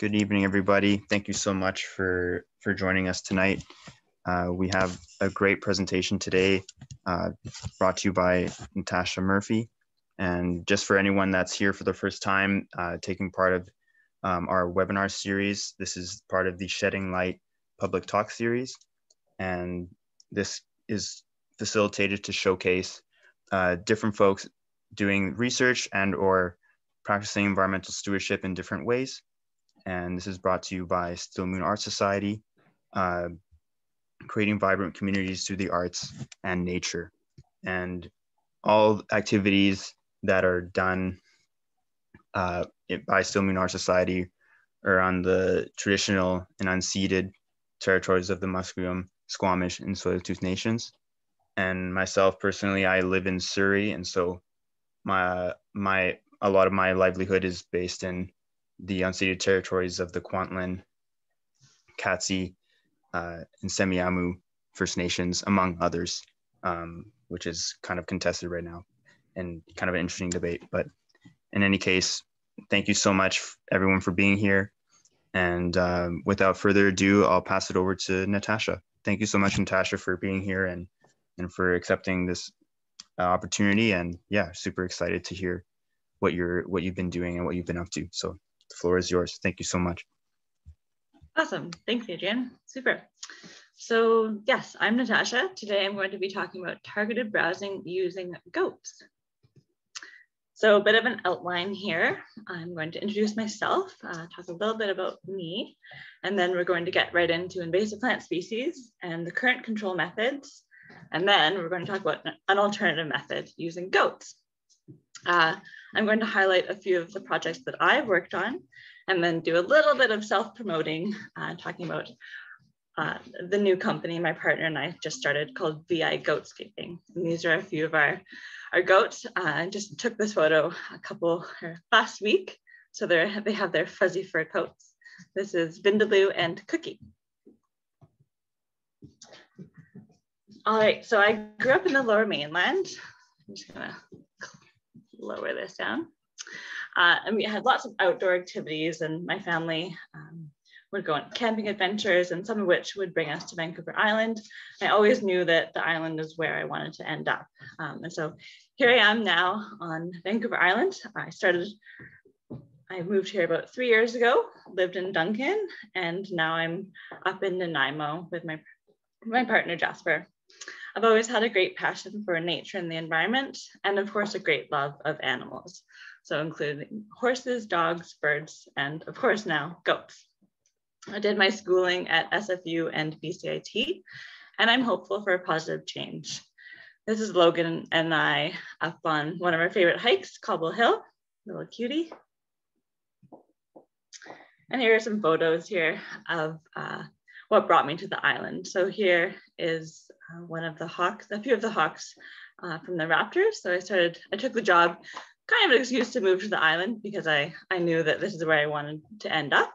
Good evening, everybody. Thank you so much for, for joining us tonight. Uh, we have a great presentation today uh, brought to you by Natasha Murphy. And just for anyone that's here for the first time, uh, taking part of um, our webinar series, this is part of the Shedding Light public talk series. And this is facilitated to showcase uh, different folks doing research and or practicing environmental stewardship in different ways. And this is brought to you by Still Moon Art Society, uh, creating vibrant communities through the arts and nature. And all activities that are done uh, by Still Moon Art Society are on the traditional and unceded territories of the Musqueam, Squamish, and Tsleil-Waututh nations. And myself personally, I live in Surrey, and so my my a lot of my livelihood is based in the unceded territories of the Kwantlen, Katzie, uh, and Semiahmoo First Nations, among others, um, which is kind of contested right now and kind of an interesting debate. But in any case, thank you so much, everyone, for being here. And um, without further ado, I'll pass it over to Natasha. Thank you so much, Natasha, for being here and, and for accepting this uh, opportunity. And yeah, super excited to hear what you're what you've been doing and what you've been up to. So the floor is yours. Thank you so much. Awesome. Thanks, Adrian. Super. So yes, I'm Natasha. Today I'm going to be talking about targeted browsing using goats. So a bit of an outline here. I'm going to introduce myself, uh, talk a little bit about me, and then we're going to get right into invasive plant species and the current control methods. And then we're going to talk about an alternative method using goats. Uh, I'm going to highlight a few of the projects that I've worked on and then do a little bit of self-promoting, uh, talking about uh, the new company my partner and I just started called VI Goatscaping. And these are a few of our, our goats. Uh, I just took this photo a couple last week. So they they have their fuzzy fur coats. This is Vindaloo and Cookie. All right, so I grew up in the lower mainland. I'm just gonna lower this down. Uh, and we had lots of outdoor activities and my family um, would go on camping adventures and some of which would bring us to Vancouver Island. I always knew that the island is where I wanted to end up. Um, and so here I am now on Vancouver Island. I started, I moved here about three years ago, lived in Duncan, and now I'm up in Nanaimo with my, my partner Jasper. I've always had a great passion for nature and the environment, and of course, a great love of animals. So including horses, dogs, birds, and of course now goats. I did my schooling at SFU and BCIT, and I'm hopeful for a positive change. This is Logan and I up on one of our favorite hikes, Cobble Hill, little cutie. And here are some photos here of uh, what brought me to the island. So here is uh, one of the hawks, a few of the hawks uh, from the raptors. So I started, I took the job, kind of an excuse to move to the island because I, I knew that this is where I wanted to end up.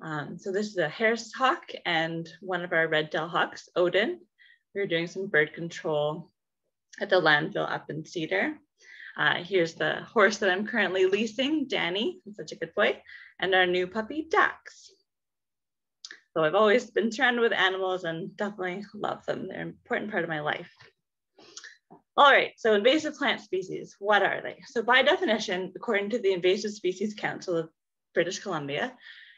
Um, so this is a Harris hawk and one of our red-tailed hawks, Odin. We were doing some bird control at the landfill up in Cedar. Uh, here's the horse that I'm currently leasing, Danny, such a good boy, and our new puppy, Dax. So I've always been surrounded with animals and definitely love them. They're an important part of my life. All right, so invasive plant species, what are they? So by definition, according to the Invasive Species Council of British Columbia,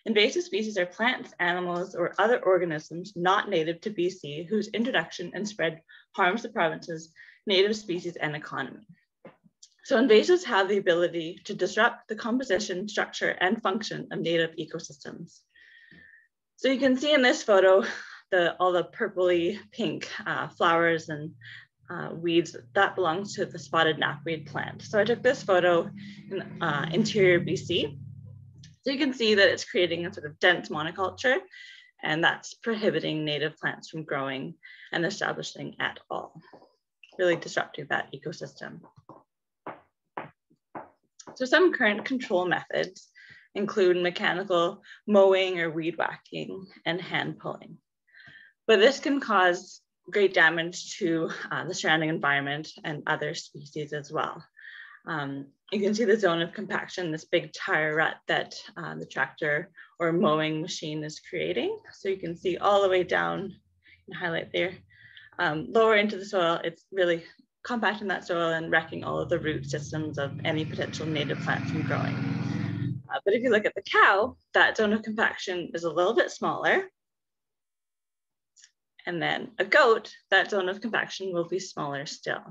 invasive species are plants, animals, or other organisms not native to BC whose introduction and spread harms the province's native species and economy. So invasives have the ability to disrupt the composition, structure, and function of native ecosystems. So you can see in this photo, the, all the purpley pink uh, flowers and uh, weeds, that belongs to the spotted knapweed plant. So I took this photo in uh, interior BC. So you can see that it's creating a sort of dense monoculture and that's prohibiting native plants from growing and establishing at all, really disrupting that ecosystem. So some current control methods include mechanical mowing or weed whacking and hand pulling. But this can cause great damage to uh, the surrounding environment and other species as well. Um, you can see the zone of compaction, this big tire rut that uh, the tractor or mowing machine is creating. So you can see all the way down, highlight there, um, lower into the soil, it's really compacting that soil and wrecking all of the root systems of any potential native plant from growing. Uh, but if you look at the cow, that zone of compaction is a little bit smaller. And then a goat, that zone of compaction will be smaller still.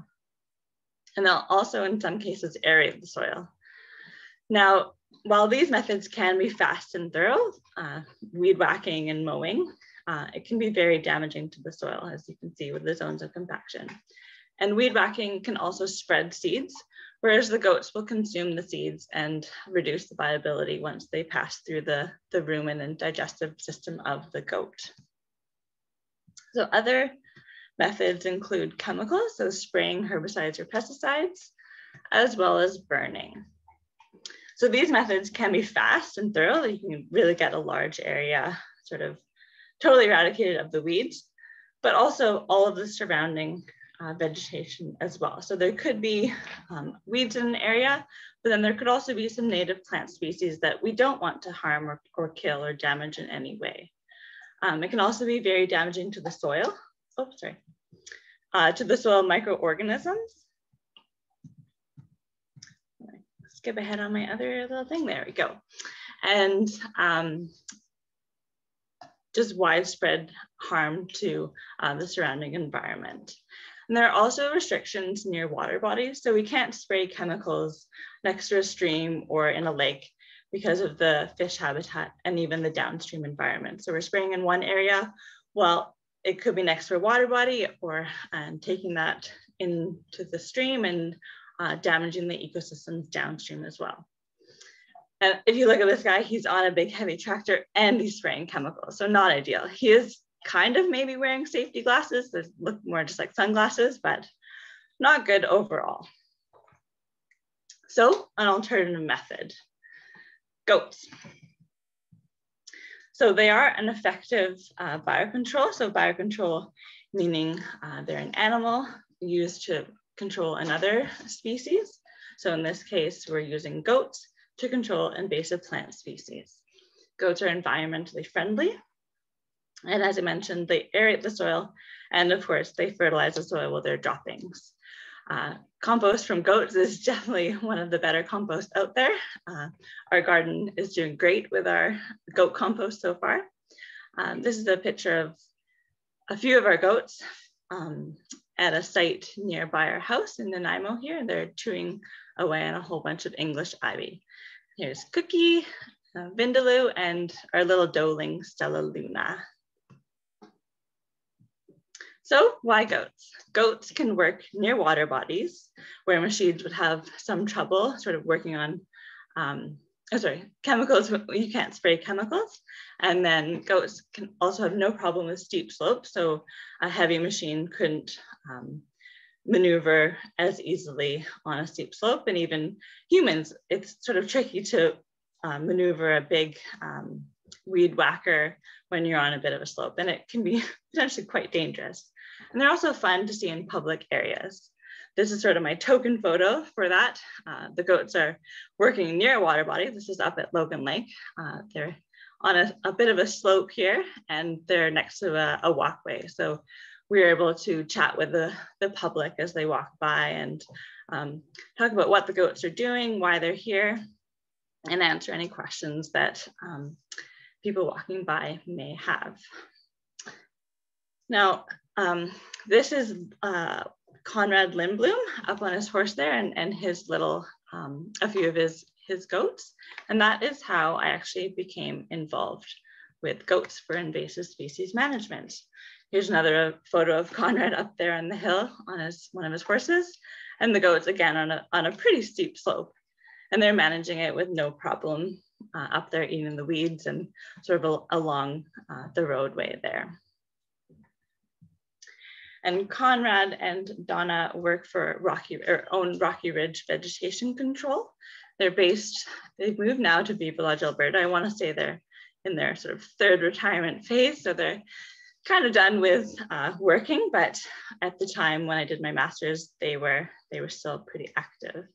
And they'll also, in some cases, aerate the soil. Now, while these methods can be fast and thorough, uh, weed whacking and mowing, uh, it can be very damaging to the soil, as you can see with the zones of compaction. And weed whacking can also spread seeds, whereas the goats will consume the seeds and reduce the viability once they pass through the, the rumen and digestive system of the goat. So other methods include chemicals, so spraying herbicides or pesticides, as well as burning. So these methods can be fast and thorough. You can really get a large area sort of totally eradicated of the weeds, but also all of the surrounding uh, vegetation as well. So there could be um, weeds in an area, but then there could also be some native plant species that we don't want to harm or, or kill or damage in any way. Um, it can also be very damaging to the soil. Oh, sorry. Uh, to the soil microorganisms. Skip ahead on my other little thing. There we go. And um, just widespread harm to uh, the surrounding environment. And there are also restrictions near water bodies. So we can't spray chemicals next to a stream or in a lake because of the fish habitat and even the downstream environment. So we're spraying in one area, well, it could be next to a water body or um, taking that into the stream and uh, damaging the ecosystems downstream as well. And if you look at this guy, he's on a big heavy tractor and he's spraying chemicals. So not ideal. He is kind of maybe wearing safety glasses. They look more just like sunglasses, but not good overall. So an alternative method, goats. So they are an effective uh, biocontrol. So biocontrol meaning uh, they're an animal used to control another species. So in this case, we're using goats to control invasive plant species. Goats are environmentally friendly. And as I mentioned, they aerate the soil and of course they fertilize the soil with their droppings. Uh, compost from goats is definitely one of the better compost out there. Uh, our garden is doing great with our goat compost so far. Um, this is a picture of a few of our goats um, at a site nearby our house in Nanaimo here. They're chewing away on a whole bunch of English ivy. Here's Cookie, uh, Vindaloo, and our little doeling, Stella Luna. So why goats? Goats can work near water bodies where machines would have some trouble sort of working on, um, oh, sorry, chemicals, you can't spray chemicals. And then goats can also have no problem with steep slopes. So a heavy machine couldn't um, maneuver as easily on a steep slope. And even humans, it's sort of tricky to uh, maneuver a big um, weed whacker when you're on a bit of a slope. And it can be potentially quite dangerous. And they're also fun to see in public areas. This is sort of my token photo for that. Uh, the goats are working near a water body. This is up at Logan Lake. Uh, they're on a, a, bit of a slope here and they're next to a, a walkway. So we were able to chat with the, the public as they walk by and um, talk about what the goats are doing, why they're here, and answer any questions that um, people walking by may have. Now, um, this is uh, Conrad Lindblom up on his horse there and, and his little, um, a few of his, his goats. And that is how I actually became involved with goats for invasive species management. Here's another photo of Conrad up there on the hill on his one of his horses, and the goats again on a, on a pretty steep slope. And they're managing it with no problem uh, up there eating the weeds and sort of along uh, the roadway there. And Conrad and Donna work for Rocky or own Rocky Ridge Vegetation Control. They're based, they've moved now to Beaverlodge, Alberta. I want to say they're in their sort of third retirement phase. So they're kind of done with uh, working, but at the time when I did my master's, they were they were still pretty active.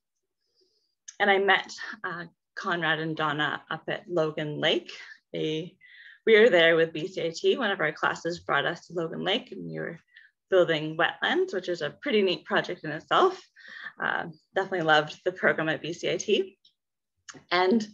and I met uh, Conrad and Donna up at Logan Lake. They, we were there with BCIT. One of our classes brought us to Logan Lake and we were building wetlands, which is a pretty neat project in itself. Uh, definitely loved the program at BCIT. And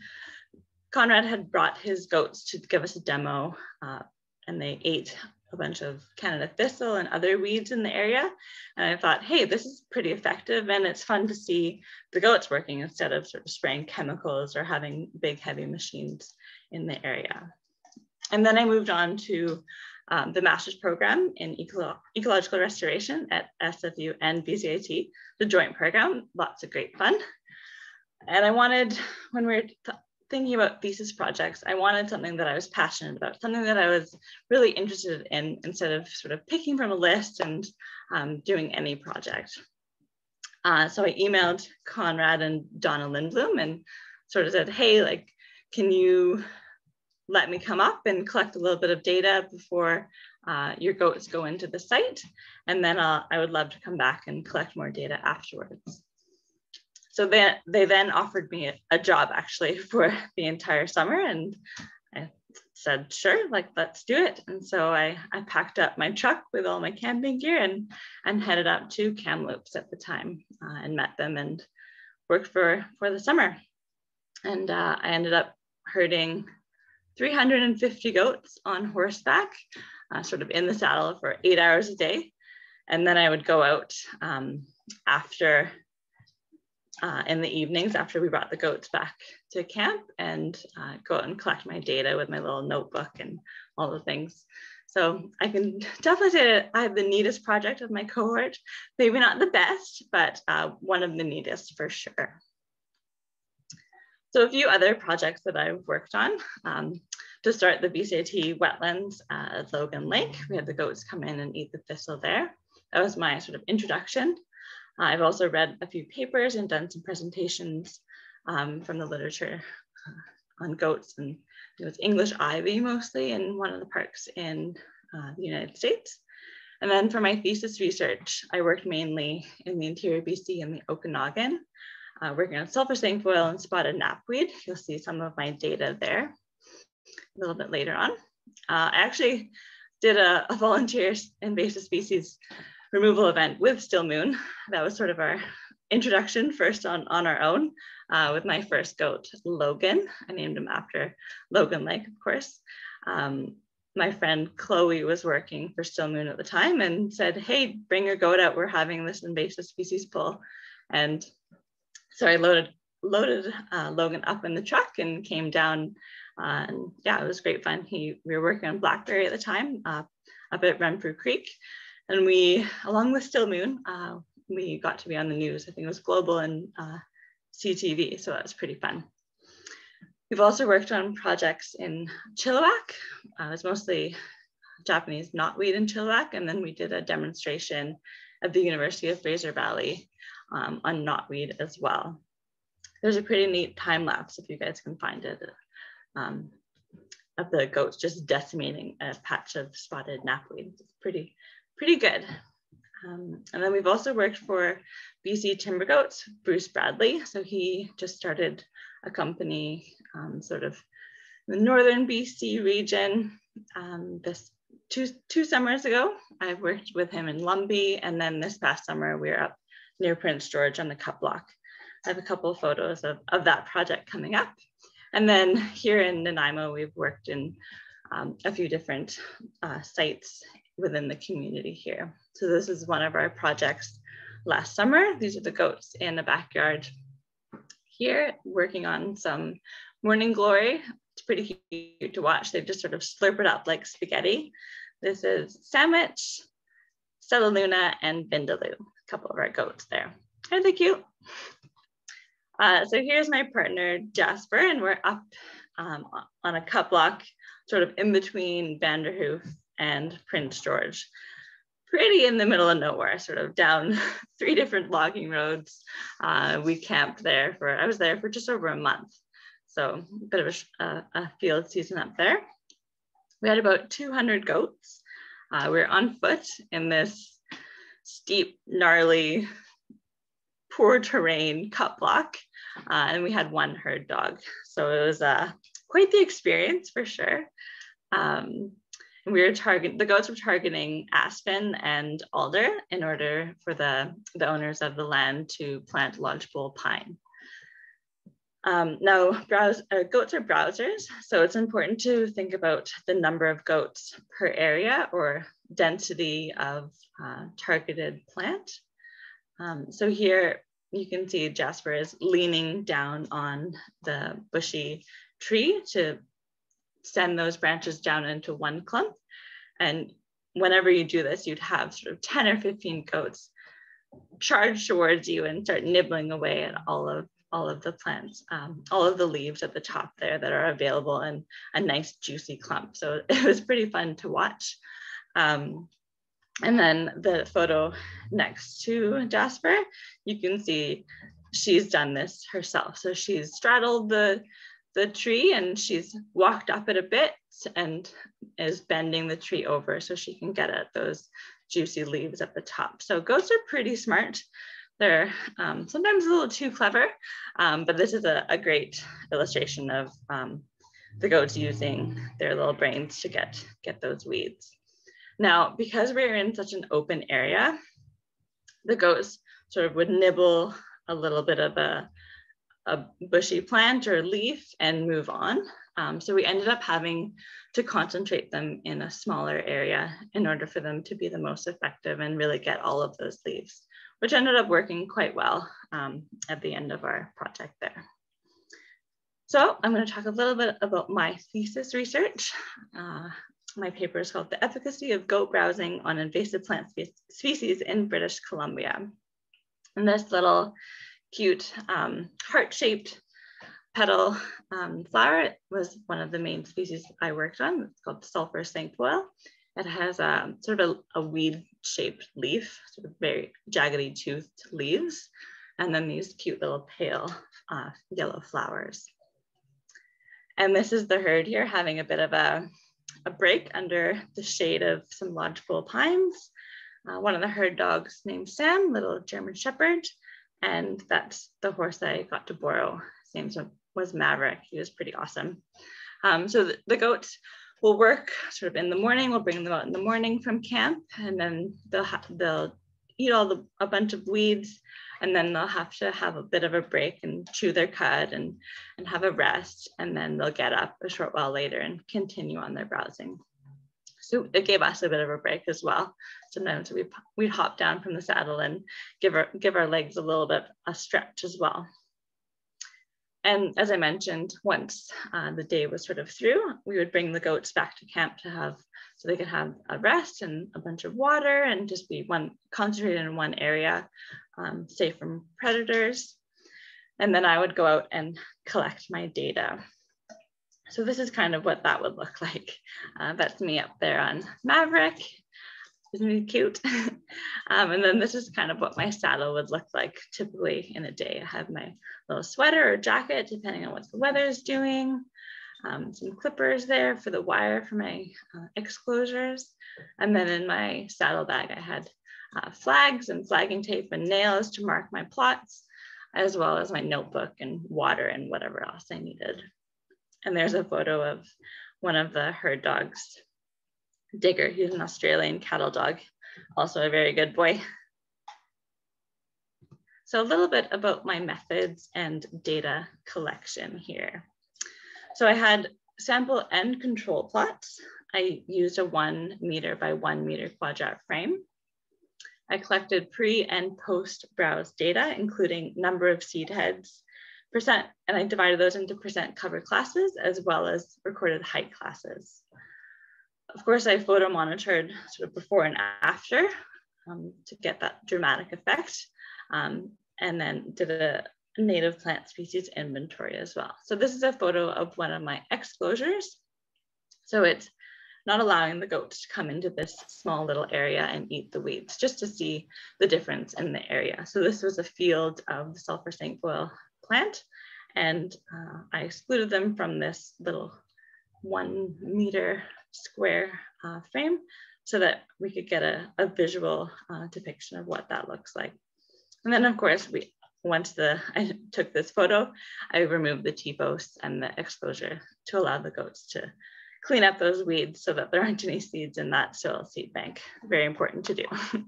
Conrad had brought his goats to give us a demo uh, and they ate a bunch of Canada thistle and other weeds in the area. And I thought, hey, this is pretty effective and it's fun to see the goats working instead of sort of spraying chemicals or having big heavy machines in the area. And then I moved on to um, the master's program in eco ecological restoration at SFU and BCIT, the joint program, lots of great fun. And I wanted, when we were thinking about thesis projects, I wanted something that I was passionate about, something that I was really interested in instead of sort of picking from a list and um, doing any project. Uh, so I emailed Conrad and Donna Lindblom and sort of said, hey, like, can you let me come up and collect a little bit of data before uh, your goats go into the site. And then uh, I would love to come back and collect more data afterwards. So they, they then offered me a, a job actually for the entire summer and I said, sure, like let's do it. And so I, I packed up my truck with all my camping gear and, and headed up to Kamloops at the time uh, and met them and worked for, for the summer. And uh, I ended up herding 350 goats on horseback, uh, sort of in the saddle for eight hours a day. And then I would go out um, after, uh, in the evenings after we brought the goats back to camp and uh, go out and collect my data with my little notebook and all the things. So I can definitely say that I have the neatest project of my cohort. Maybe not the best, but uh, one of the neatest for sure. So a few other projects that I've worked on. Um, to start the BCIT wetlands at Logan Lake, we had the goats come in and eat the thistle there. That was my sort of introduction. I've also read a few papers and done some presentations um, from the literature uh, on goats and it was English ivy mostly in one of the parks in uh, the United States. And then for my thesis research, I worked mainly in the interior BC and the Okanagan uh, working on sulfur cinquefoil and spotted knapweed. You'll see some of my data there a little bit later on. Uh, I actually did a, a volunteer invasive species removal event with Still Moon. That was sort of our introduction first on, on our own uh, with my first goat, Logan. I named him after Logan Lake, of course. Um, my friend Chloe was working for Still Moon at the time and said, hey, bring your goat out. We're having this invasive species pull. And so I loaded loaded uh, Logan up in the truck and came down. Uh, and yeah, it was great fun. He we were working on Blackberry at the time uh, up at Renfrew Creek, and we, along with Still Moon, uh, we got to be on the news. I think it was Global and uh, CTV, so that was pretty fun. We've also worked on projects in Chilliwack. Uh, it was mostly Japanese knotweed in Chilliwack, and then we did a demonstration at the University of Fraser Valley um, on knotweed as well. There's a pretty neat time lapse if you guys can find it um, of the goats just decimating a patch of spotted knapweed. It's pretty, pretty good. Um, and then we've also worked for BC Timber Goats, Bruce Bradley. So he just started a company um, sort of the northern BC region um, this two, two summers ago. I've worked with him in Lumby and then this past summer we were up near Prince George on the cut block. I have a couple of photos of, of that project coming up. And then here in Nanaimo, we've worked in um, a few different uh, sites within the community here. So this is one of our projects last summer. These are the goats in the backyard here, working on some morning glory. It's pretty cute to watch. They've just sort of slurp it up like spaghetti. This is Sandwich, Stellaluna, and Vindaloo a couple of our goats there. Aren't they cute? Uh, so here's my partner, Jasper, and we're up um, on a cut block, sort of in between Vanderhoof and Prince George. Pretty in the middle of nowhere, sort of down three different logging roads. Uh, we camped there for, I was there for just over a month. So a bit of a, a, a field season up there. We had about 200 goats. Uh, we we're on foot in this steep, gnarly, poor terrain cut block. uh, and we had one herd dog. So it was uh, quite the experience for sure. Um, we were targeting the goats were targeting aspen and alder in order for the, the owners of the land to plant lodgepole pine. Um, now, browse, uh, goats are browsers, so it's important to think about the number of goats per area or density of uh, targeted plant. Um, so here you can see Jasper is leaning down on the bushy tree to send those branches down into one clump. And whenever you do this, you'd have sort of 10 or 15 goats charge towards you and start nibbling away at all of all of the plants, um, all of the leaves at the top there that are available in a nice juicy clump. So it was pretty fun to watch. Um, and then the photo next to Jasper, you can see she's done this herself. So she's straddled the, the tree and she's walked up it a bit and is bending the tree over so she can get at those juicy leaves at the top. So goats are pretty smart. They're um, sometimes a little too clever, um, but this is a, a great illustration of um, the goats using their little brains to get, get those weeds. Now, because we're in such an open area, the goats sort of would nibble a little bit of a, a bushy plant or leaf and move on. Um, so we ended up having to concentrate them in a smaller area in order for them to be the most effective and really get all of those leaves which ended up working quite well um, at the end of our project there. So I'm going to talk a little bit about my thesis research. Uh, my paper is called The Efficacy of Goat Browsing on Invasive Plant Spe Species in British Columbia. And this little cute um, heart-shaped petal um, flower was one of the main species I worked on. It's called sulfur cinquefoil. It has a um, sort of a, a weed shaped leaf, sort of very jaggedy toothed leaves, and then these cute little pale uh, yellow flowers. And this is the herd here having a bit of a, a break under the shade of some lodgepole pines. Uh, one of the herd dogs named Sam, little German Shepherd, and that's the horse I got to borrow. His name was Maverick. He was pretty awesome. Um, so the, the goats we'll work sort of in the morning. We'll bring them out in the morning from camp, and then they'll they'll eat all the a bunch of weeds, and then they'll have to have a bit of a break and chew their cud and and have a rest, and then they'll get up a short while later and continue on their browsing. So it gave us a bit of a break as well. Sometimes we we'd hop down from the saddle and give our give our legs a little bit a stretch as well. And as I mentioned, once uh, the day was sort of through, we would bring the goats back to camp to have, so they could have a rest and a bunch of water and just be one concentrated in one area, um, safe from predators. And then I would go out and collect my data. So this is kind of what that would look like. Uh, that's me up there on Maverick. Isn't he cute? um, and then this is kind of what my saddle would look like typically in a day. I have my little sweater or jacket, depending on what the weather is doing. Um, some clippers there for the wire for my uh, exclosures. And then in my saddle bag, I had uh, flags and flagging tape and nails to mark my plots, as well as my notebook and water and whatever else I needed. And there's a photo of one of the herd dogs Digger, he's an Australian cattle dog, also a very good boy. So a little bit about my methods and data collection here. So I had sample and control plots. I used a one meter by one meter quadrat frame. I collected pre and post browse data, including number of seed heads, percent, and I divided those into percent cover classes as well as recorded height classes of course, I photo monitored sort of before and after um, to get that dramatic effect. Um, and then did a native plant species inventory as well. So this is a photo of one of my exclosures. So it's not allowing the goats to come into this small little area and eat the weeds, just to see the difference in the area. So this was a field of the sulfur cinquefoil plant, and uh, I excluded them from this little one meter square uh, frame so that we could get a, a visual uh, depiction of what that looks like. And then of course, we once the I took this photo, I removed the T-posts and the exclosure to allow the goats to clean up those weeds so that there aren't any seeds in that soil seed bank. Very important to do.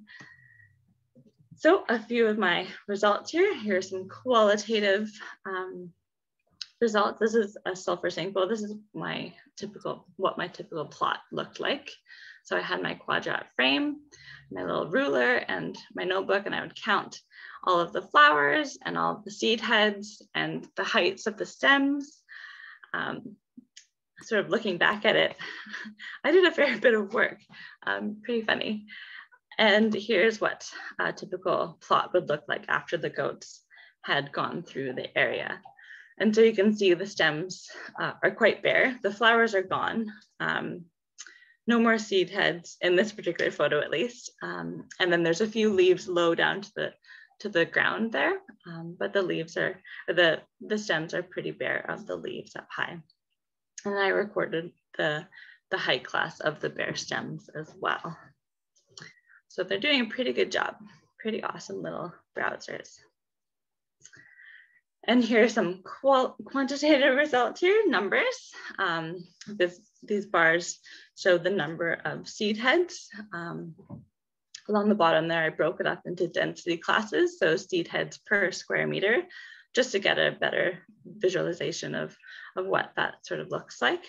so a few of my results here. Here are some qualitative um, results. This is a sulfur sample. This is my typical, what my typical plot looked like. So I had my quadrat frame, my little ruler and my notebook, and I would count all of the flowers and all of the seed heads and the heights of the stems. Um, sort of looking back at it, I did a fair bit of work, um, pretty funny. And here's what a typical plot would look like after the goats had gone through the area. And so you can see the stems uh, are quite bare. The flowers are gone. Um, no more seed heads in this particular photo at least. Um, and then there's a few leaves low down to the to the ground there, um, but the leaves are, the, the stems are pretty bare of the leaves up high. And I recorded the, the height class of the bare stems as well. So they're doing a pretty good job. Pretty awesome little browsers. And here are some quantitative results here, numbers. Um, this, these bars show the number of seed heads. Um, along the bottom there, I broke it up into density classes, so seed heads per square meter, just to get a better visualization of, of what that sort of looks like.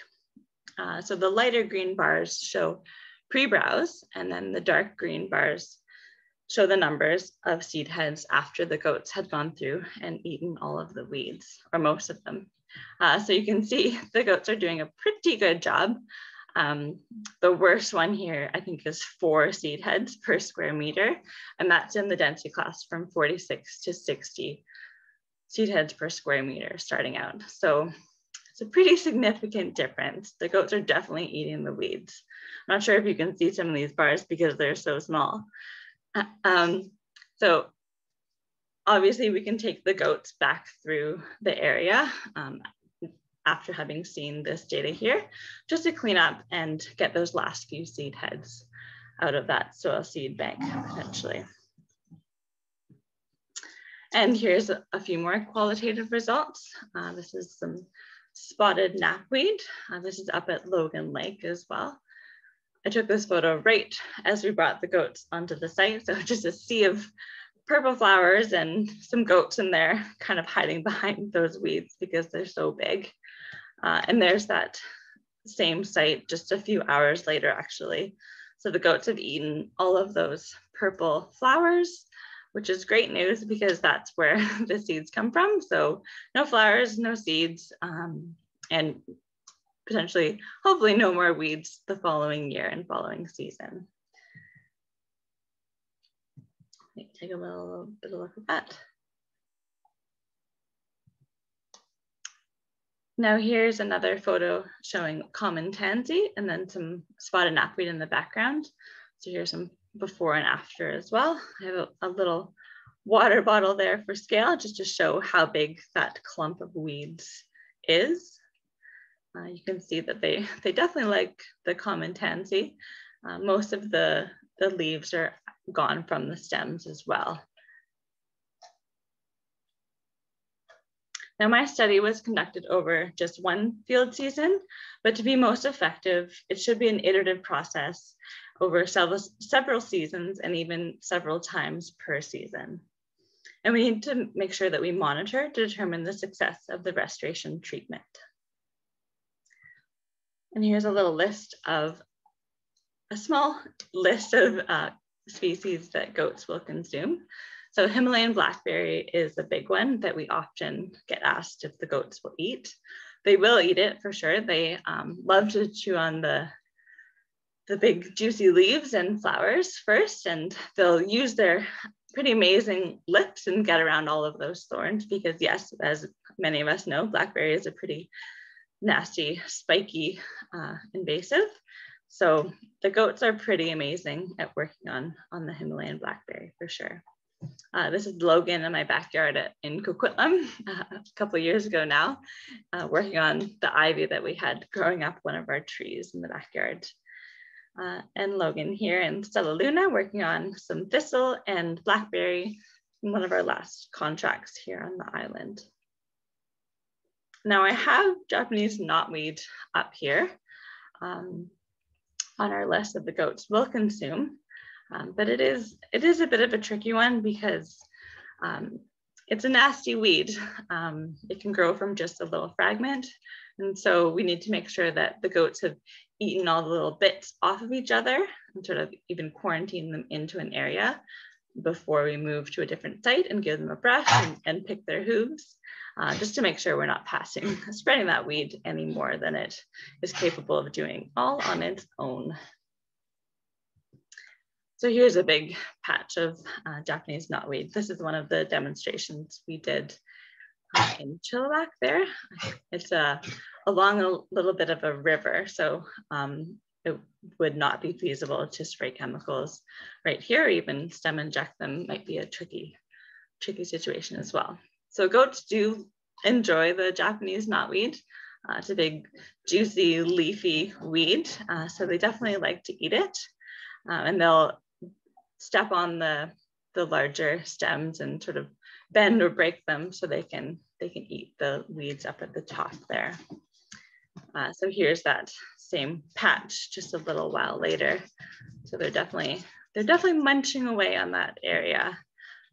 Uh, so the lighter green bars show pre-browse, and then the dark green bars show the numbers of seed heads after the goats had gone through and eaten all of the weeds, or most of them. Uh, so you can see the goats are doing a pretty good job. Um, the worst one here, I think, is four seed heads per square meter, and that's in the density class from 46 to 60 seed heads per square meter starting out. So it's a pretty significant difference. The goats are definitely eating the weeds. I'm not sure if you can see some of these bars because they're so small. Um, so obviously we can take the goats back through the area um, after having seen this data here, just to clean up and get those last few seed heads out of that soil seed bank potentially. And here's a, few more qualitative results. Uh, this is some spotted knapweed. Uh, this is up at Logan Lake as well. I took this photo right as we brought the goats onto the site. So just a sea of purple flowers and some goats in there kind of hiding behind those weeds because they're so big. Uh, and there's that same site just a few hours later, actually. So the goats have eaten all of those purple flowers, which is great news because that's where the seeds come from. So no flowers, no seeds, um, and potentially, hopefully no more weeds the following year and following season. Take a little bit of a look at that. Now here's another photo showing common tansy and then some spotted knapweed in the background. So here's some before and after as well. I have a, a little water bottle there for scale just to show how big that clump of weeds is. Uh, you can see that they, they definitely like the common tansy. Uh, most of the, the leaves are gone from the stems as well. Now my study was conducted over just one field season, but to be most effective, it should be an iterative process over several, several seasons and even several times per season. And we need to make sure that we monitor to determine the success of the restoration treatment. And here's a little list of a small list of uh, species that goats will consume. So Himalayan blackberry is a big one that we often get asked if the goats will eat. They will eat it for sure. They um, love to chew on the, the big juicy leaves and flowers first, and they'll use their pretty amazing lips and get around all of those thorns because yes, as many of us know, blackberry is a pretty nasty, spiky, uh, invasive. So the goats are pretty amazing at working on, on the Himalayan blackberry for sure. Uh, this is Logan in my backyard at, in Coquitlam uh, a couple years ago now, uh, working on the ivy that we had growing up one of our trees in the backyard. Uh, and Logan here in Stella Luna working on some thistle and blackberry one of our last contracts here on the island. Now I have Japanese knotweed up here um, on our list of the goats will consume, um, but it is, it is a bit of a tricky one because um, it's a nasty weed. Um, it can grow from just a little fragment. And so we need to make sure that the goats have eaten all the little bits off of each other and sort of even quarantine them into an area before we move to a different site and give them a brush and, and pick their hooves, uh, just to make sure we're not passing, spreading that weed any more than it is capable of doing all on its own. So here's a big patch of uh, Japanese knotweed. This is one of the demonstrations we did uh, in Chilliwack there. It's uh, along a little bit of a river, so um, it would not be feasible to spray chemicals right here, even stem inject them might be a tricky, tricky situation as well. So goats do enjoy the Japanese knotweed. Uh, it's a big, juicy, leafy weed, uh, so they definitely like to eat it. Uh, and they'll step on the, the larger stems and sort of bend or break them so they can, they can eat the weeds up at the top there. Uh, so here's that same patch just a little while later. So they're definitely, they're definitely munching away on that area.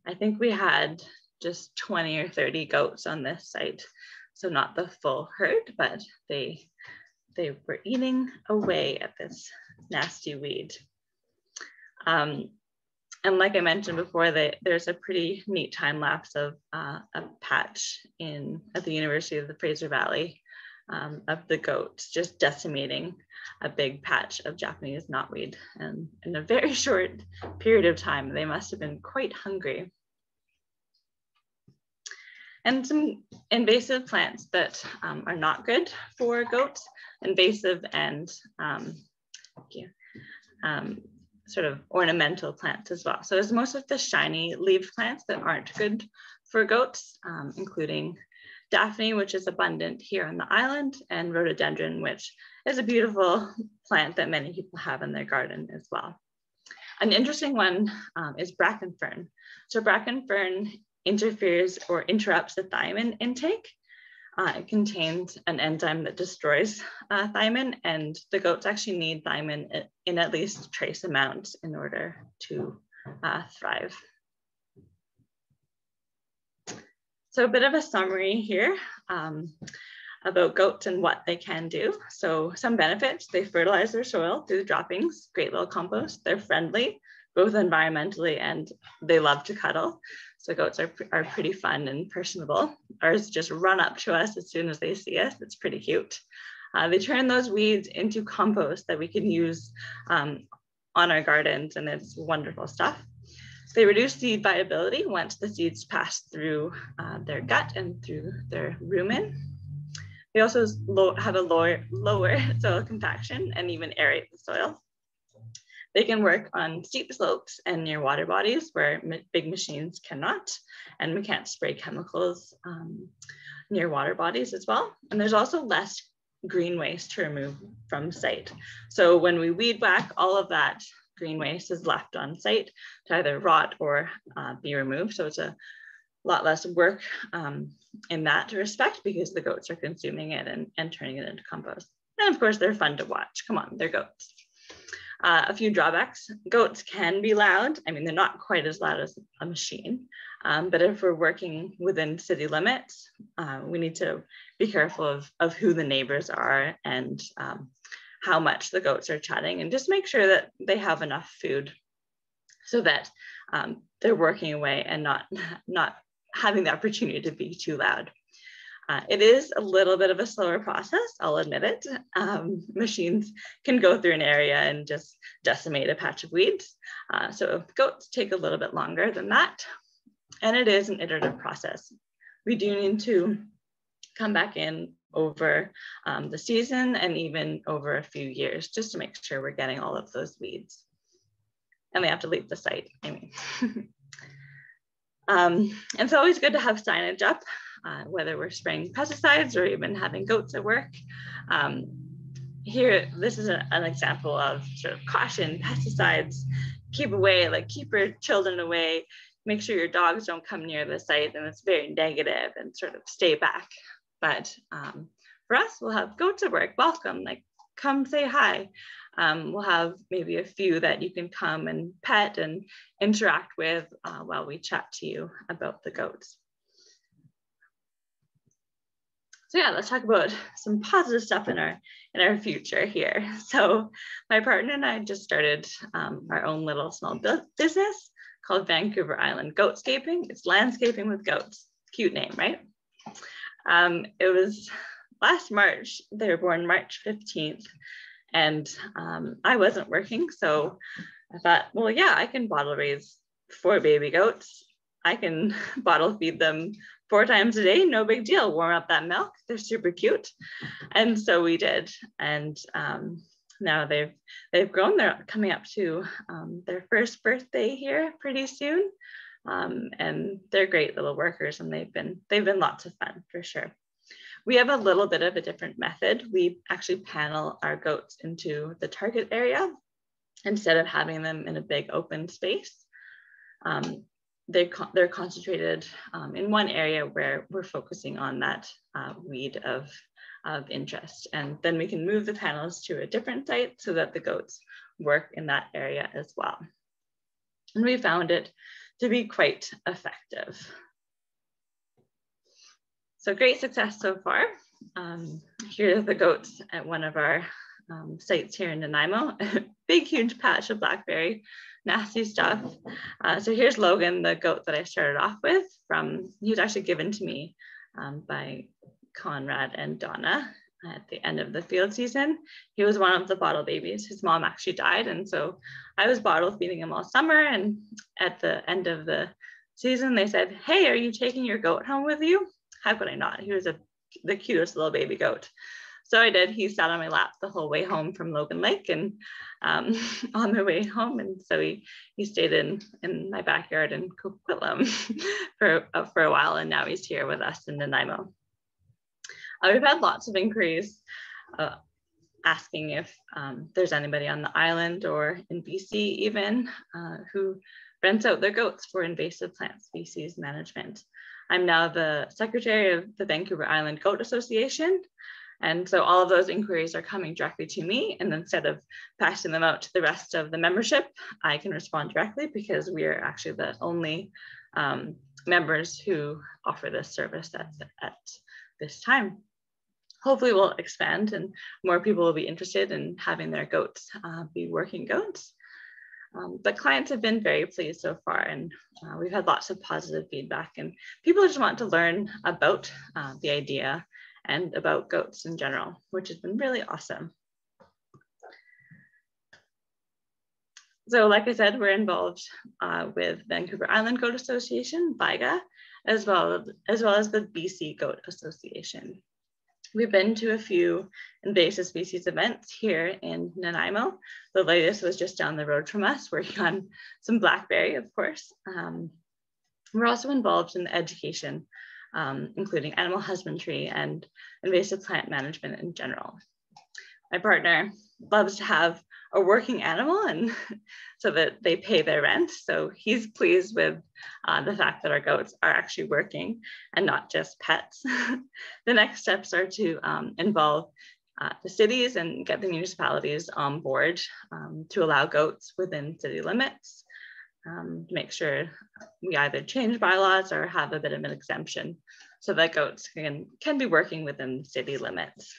I think we had just 20 or 30 goats on this site. So not the full herd, but they, they were eating away at this nasty weed. Um, and like I mentioned before, there's a pretty neat time lapse of uh, a patch in at the University of the Fraser Valley um, of the goats just decimating a big patch of Japanese knotweed. And in a very short period of time, they must have been quite hungry. And some invasive plants that um, are not good for goats, invasive and um, yeah, sort of ornamental plants as well. So there's most of the shiny leaf plants that aren't good for goats, um, including Daphne, which is abundant here on the island, and rhododendron, which is a beautiful plant that many people have in their garden as well. An interesting one um, is bracken fern. So bracken fern interferes or interrupts the thiamine intake, uh, it contains an enzyme that destroys uh, and the goats actually need thiamine in at least trace amounts in order to uh, thrive. So a bit of a summary here um, about goats and what they can do. So some benefits, they fertilize their soil through droppings, great little compost, they're friendly, both environmentally and they love to cuddle. So goats are, are pretty fun and personable. Ours just run up to us as soon as they see us. It's pretty cute. Uh, they turn those weeds into compost that we can use um, on our gardens and it's wonderful stuff. They reduce seed viability once the seeds pass through uh, their gut and through their rumen. They also have a lower, lower soil compaction and even aerate the soil. They can work on steep slopes and near water bodies where big machines cannot, and we can't spray chemicals um, near water bodies as well. And there's also less green waste to remove from site. So when we weed whack, all of that green waste is left on site to either rot or uh, be removed. So it's a lot less work um, in that respect because the goats are consuming it and, and turning it into compost. And of course, they're fun to watch. Come on, they're goats. Uh, a few drawbacks. Goats can be loud. I mean, they're not quite as loud as a machine, um, but if we're working within city limits, uh, we need to be careful of, of who the neighbors are and um, how much the goats are chatting and just make sure that they have enough food so that um, they're working away and not, not having the opportunity to be too loud. Uh, it is a little bit of a slower process, I'll admit it. Um, machines can go through an area and just decimate a patch of weeds. Uh, so goats take a little bit longer than that. And it is an iterative process. We do need to come back in over um, the season and even over a few years just to make sure we're getting all of those weeds. And they have to leave the site, I mean. um, and it's always good to have signage up uh, whether we're spraying pesticides or even having goats at work. Um, here, this is a, an example of sort of caution, pesticides, keep away, like keep your children away, make sure your dogs don't come near the site and it's very negative and sort of stay back. But um, for us, we'll have goats at work, welcome, like come say hi. Um, we'll have maybe a few that you can come and pet and interact with uh, while we chat to you about the goats. So yeah, let's talk about some positive stuff in our in our future here. So my partner and I just started um, our own little small business called Vancouver Island Goatscaping. It's landscaping with goats. Cute name, right? Um, it was last March. They were born March 15th, and um, I wasn't working, so I thought, well, yeah, I can bottle raise four baby goats. I can bottle feed them four times a day, no big deal. Warm up that milk. They're super cute. And so we did. And um, now they've they've grown. They're coming up to um, their first birthday here pretty soon. Um, and they're great little workers and they've been they've been lots of fun for sure. We have a little bit of a different method. We actually panel our goats into the target area instead of having them in a big open space. Um, they're, they're concentrated um, in one area where we're focusing on that uh, weed of, of interest. And then we can move the panels to a different site so that the goats work in that area as well. And we found it to be quite effective. So great success so far. Um, here are the goats at one of our um, sites here in Nanaimo. Big, huge patch of blackberry nasty stuff. Uh, so here's Logan, the goat that I started off with from, he was actually given to me um, by Conrad and Donna at the end of the field season. He was one of the bottle babies. His mom actually died. And so I was bottle feeding him all summer. And at the end of the season, they said, hey, are you taking your goat home with you? How could I not? He was a, the cutest little baby goat so I did. He sat on my lap the whole way home from Logan Lake and um, on the way home. And so he, he stayed in, in my backyard in Coquitlam for, uh, for a while. And now he's here with us in Nanaimo. Uh, we've had lots of inquiries uh, asking if um, there's anybody on the island or in BC even uh, who rents out their goats for invasive plant species management. I'm now the secretary of the Vancouver Island Goat Association, and so all of those inquiries are coming directly to me. And instead of passing them out to the rest of the membership, I can respond directly because we are actually the only um, members who offer this service at, at this time. Hopefully we'll expand and more people will be interested in having their goats uh, be working goats. Um, but clients have been very pleased so far and uh, we've had lots of positive feedback and people just want to learn about uh, the idea and about goats in general, which has been really awesome. So like I said, we're involved uh, with Vancouver Island Goat Association, VIGA, as well, as well as the BC Goat Association. We've been to a few invasive species events here in Nanaimo. The latest was just down the road from us, working on some blackberry, of course. Um, we're also involved in the education um, including animal husbandry and invasive plant management in general. My partner loves to have a working animal and so that they pay their rent. So he's pleased with uh, the fact that our goats are actually working and not just pets. the next steps are to um, involve uh, the cities and get the municipalities on board um, to allow goats within city limits um, make sure we either change bylaws or have a bit of an exemption so that goats can, can be working within city limits.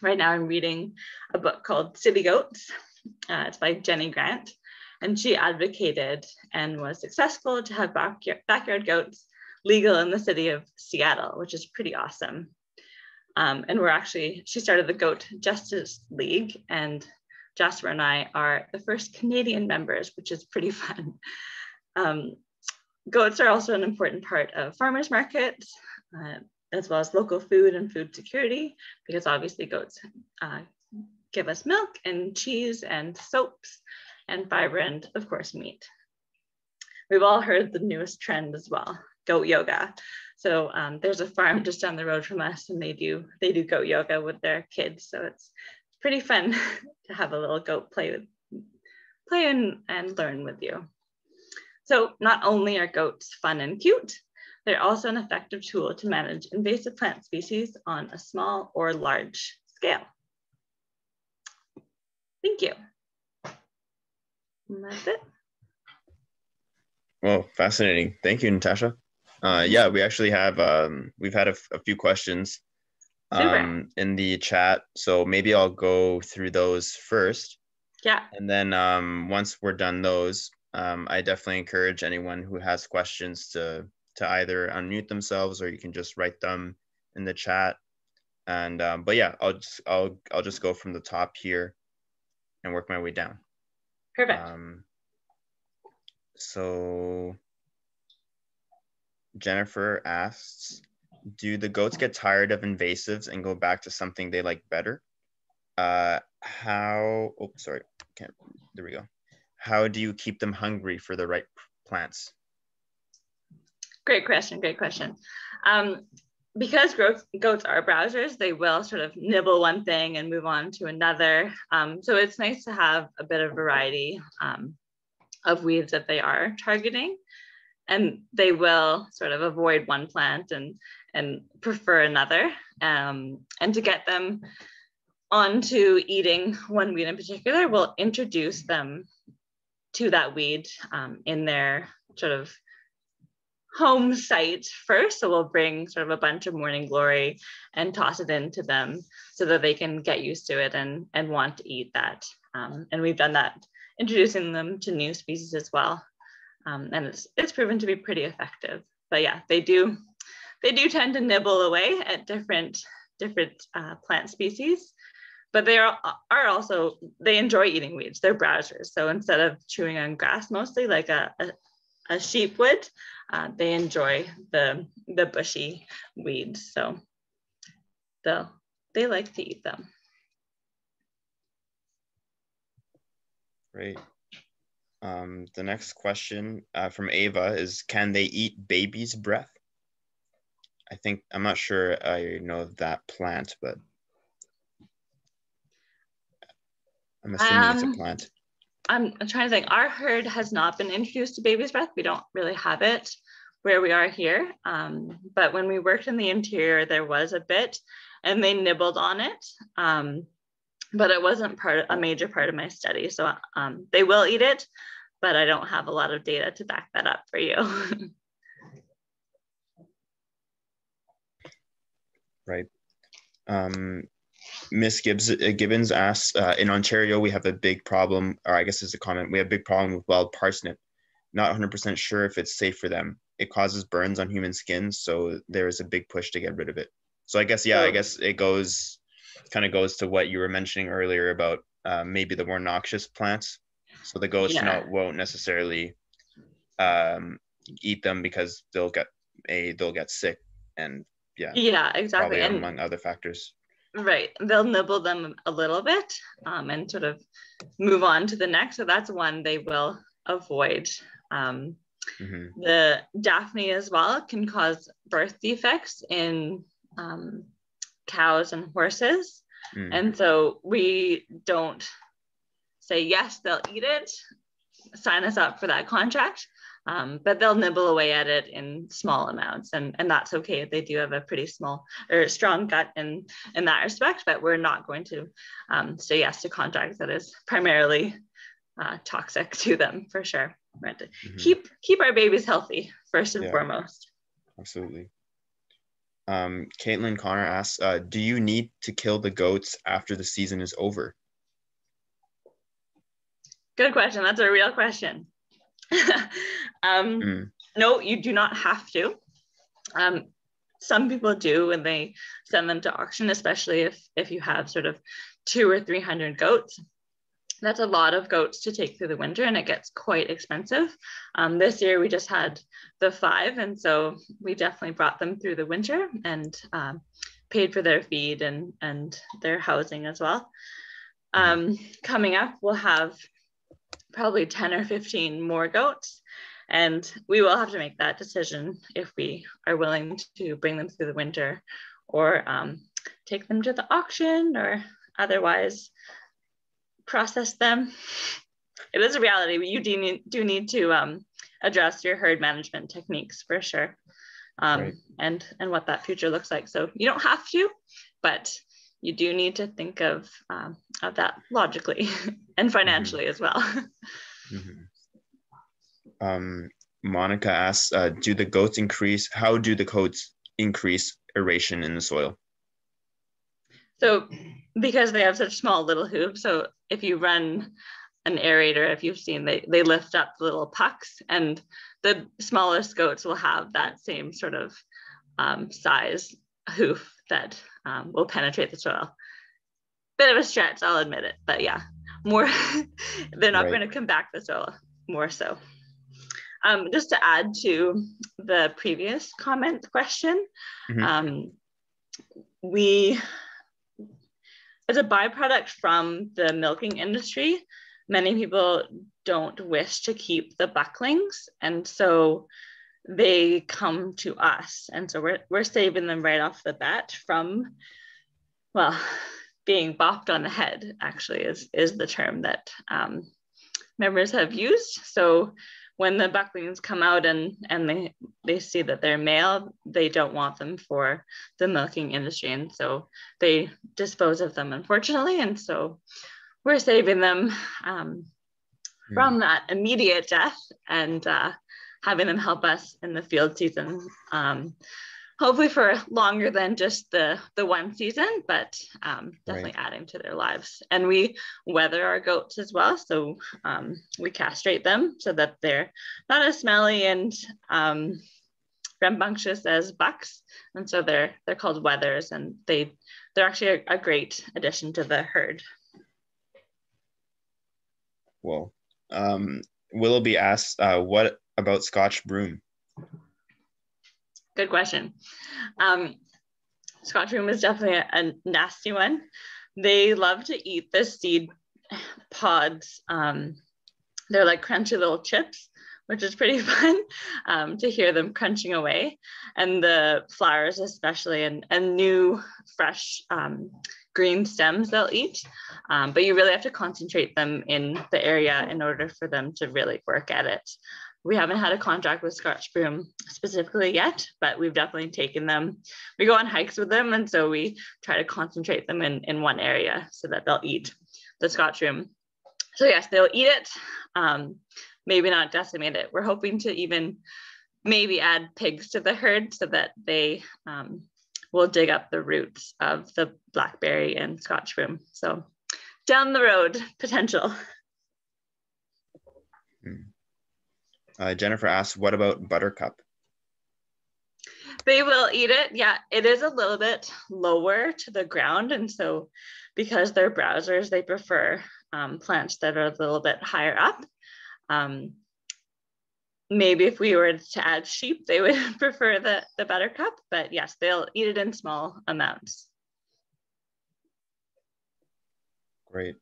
Right now I'm reading a book called City Goats. Uh, it's by Jennie Grant and she advocated and was successful to have backyard, backyard goats legal in the city of Seattle, which is pretty awesome. Um, and we're actually, she started the Goat Justice League and Jasper and I are the first Canadian members, which is pretty fun. Um, goats are also an important part of farmers markets, uh, as well as local food and food security, because obviously goats uh, give us milk and cheese and soaps and fiber and of course meat. We've all heard the newest trend as well, goat yoga. So um, there's a farm just down the road from us and they do they do goat yoga with their kids. So it's pretty fun to have a little goat play with, play and, and learn with you. So not only are goats fun and cute, they're also an effective tool to manage invasive plant species on a small or large scale. Thank you. And that's it. Well, fascinating. Thank you, Natasha. Uh, yeah, we actually have um, we've had a, a few questions um, in the chat, so maybe I'll go through those first. Yeah. And then um, once we're done those, um, I definitely encourage anyone who has questions to to either unmute themselves or you can just write them in the chat. And um, but yeah, I'll just I'll I'll just go from the top here and work my way down. Perfect. Um, so Jennifer asks, do the goats get tired of invasives and go back to something they like better? Uh, how, oh, sorry, can't, there we go. How do you keep them hungry for the right plants? Great question, great question. Um, because goats, are browsers, they will sort of nibble one thing and move on to another. Um, so it's nice to have a bit of variety um, of weeds that they are targeting. And they will sort of avoid one plant and, and prefer another. Um, and to get them onto eating one weed in particular, we'll introduce them to that weed um, in their sort of home site first. So we'll bring sort of a bunch of morning glory and toss it into them so that they can get used to it and, and want to eat that. Um, and we've done that, introducing them to new species as well. Um, and it's, it's proven to be pretty effective. But yeah, they do, they do tend to nibble away at different, different uh, plant species but they are, are also they enjoy eating weeds. They're browsers. So instead of chewing on grass mostly like a, a, a sheep would uh, they enjoy the the bushy weeds. So they they like to eat them. Great. Um, the next question uh, from ava is can they eat baby's breath i think i'm not sure i know that plant but i'm assuming um, it's a um, plant I'm, I'm trying to think. Our herd has not been introduced to baby's breath. We don't really have it where we are here. Um, but when we worked in the interior, there was a bit, and they nibbled on it. Um, but it wasn't part of, a major part of my study. So um, they will eat it, but I don't have a lot of data to back that up for you. right. Um, Miss Gibbs uh, Gibbons asks, uh, in Ontario, we have a big problem, or I guess it's a comment, we have a big problem with wild parsnip. Not 100% sure if it's safe for them. It causes burns on human skin, so there is a big push to get rid of it. So I guess, yeah, I guess it goes, kind of goes to what you were mentioning earlier about uh, maybe the more noxious plants. So the goats yeah. not, won't necessarily um, eat them because they'll get a they'll get sick and yeah yeah exactly and, among other factors Right. They'll nibble them a little bit um, and sort of move on to the next. So that's one they will avoid. Um, mm-hmm. The Daphne as well can cause birth defects in um, cows and horses. Mm. And so we don't say, yes, they'll eat it, sign us up for that contract um, but they'll nibble away at it in small amounts and, and that's okay they do have a pretty small or strong gut in in that respect but we're not going to um, say yes to contracts that is primarily uh, toxic to them for sure right mm-hmm. keep keep our babies healthy first and yeah, foremost absolutely um, Caitlin Connor asks, uh, do you need to kill the goats after the season is over? Good question. That's a real question. um, mm. No, you do not have to. Um, some people do when they send them to auction, especially if if you have sort of two or three hundred goats. That's a lot of goats to take through the winter, and it gets quite expensive. Um, this year we just had the five, and so we definitely brought them through the winter and um, paid for their feed and and their housing as well. Mm-hmm. Um, coming up, we'll have probably 10 or 15 more goats. And we will have to make that decision if we are willing to bring them through the winter or um, take them to the auction or otherwise process them. It is a reality. You do need, do need to um, adjust your herd management techniques for sure. Um, right. and and what that future looks like. So you don't have to, but you do need to think of um, of that logically and mm-hmm. financially mm-hmm. as well. mm-hmm. um, Monica asks, uh, do the goats increase? How do the goats increase aeration in the soil? So because they have such small little hooves, so if you run an aerator, if you've seen, they, they lift up the little pucks and the smallest goats will have that same sort of um, size hoof that um, will penetrate the soil. Bit of a stretch, I'll admit it, but yeah, more, they're not right. going to come back the soil more so. Um, just to add to the previous comment question, mm-hmm. um, we, as a byproduct from the milking industry, many people don't wish to keep the bucklings. And so they come to us. And so we're, we're saving them right off the bat from, well, being bopped on the head actually is, is the term that um, members have used. So when the bucklings come out and, and they, they see that they're male, they don't want them for the milking industry. And so they dispose of them, unfortunately. And so we're saving them um, mm. from that immediate death and uh, having them help us in the field season. Um, hopefully for longer than just the the one season, but um, definitely right. adding to their lives. And we wether our goats as well, so um, we castrate them so that they're not as smelly and um, rambunctious as bucks, and so they're they're called wethers, and they they're actually a, a great addition to the herd. Well, um, Willoughby asked, uh, "What about Scotch broom?" Good question. Um, Scotch broom is definitely a, a, nasty one. They love to eat the seed pods. Um, they're like crunchy little chips, which is pretty fun um, to hear them crunching away. And the flowers, especially, and, and new, fresh um, green stems they'll eat. Um, but you really have to concentrate them in the area in order for them to really work at it. We haven't had a contract with Scotch Broom specifically yet, but we've definitely taken them. We go on hikes with them, and so we try to concentrate them in, in one area so that they'll eat the Scotch Broom. So yes, they'll eat it, um, maybe not decimate it. We're hoping to even maybe add pigs to the herd so that they um, will dig up the roots of the blackberry and Scotch broom. So down the road, potential. Hmm. Uh, Jennifer asks, what about buttercup? They will eat it. Yeah, it is a little bit lower to the ground. And so because they're browsers, they prefer um, plants that are a little bit higher up. Um, maybe if we were to add sheep, they would prefer the, the buttercup, but yes, they'll eat it in small amounts. Great.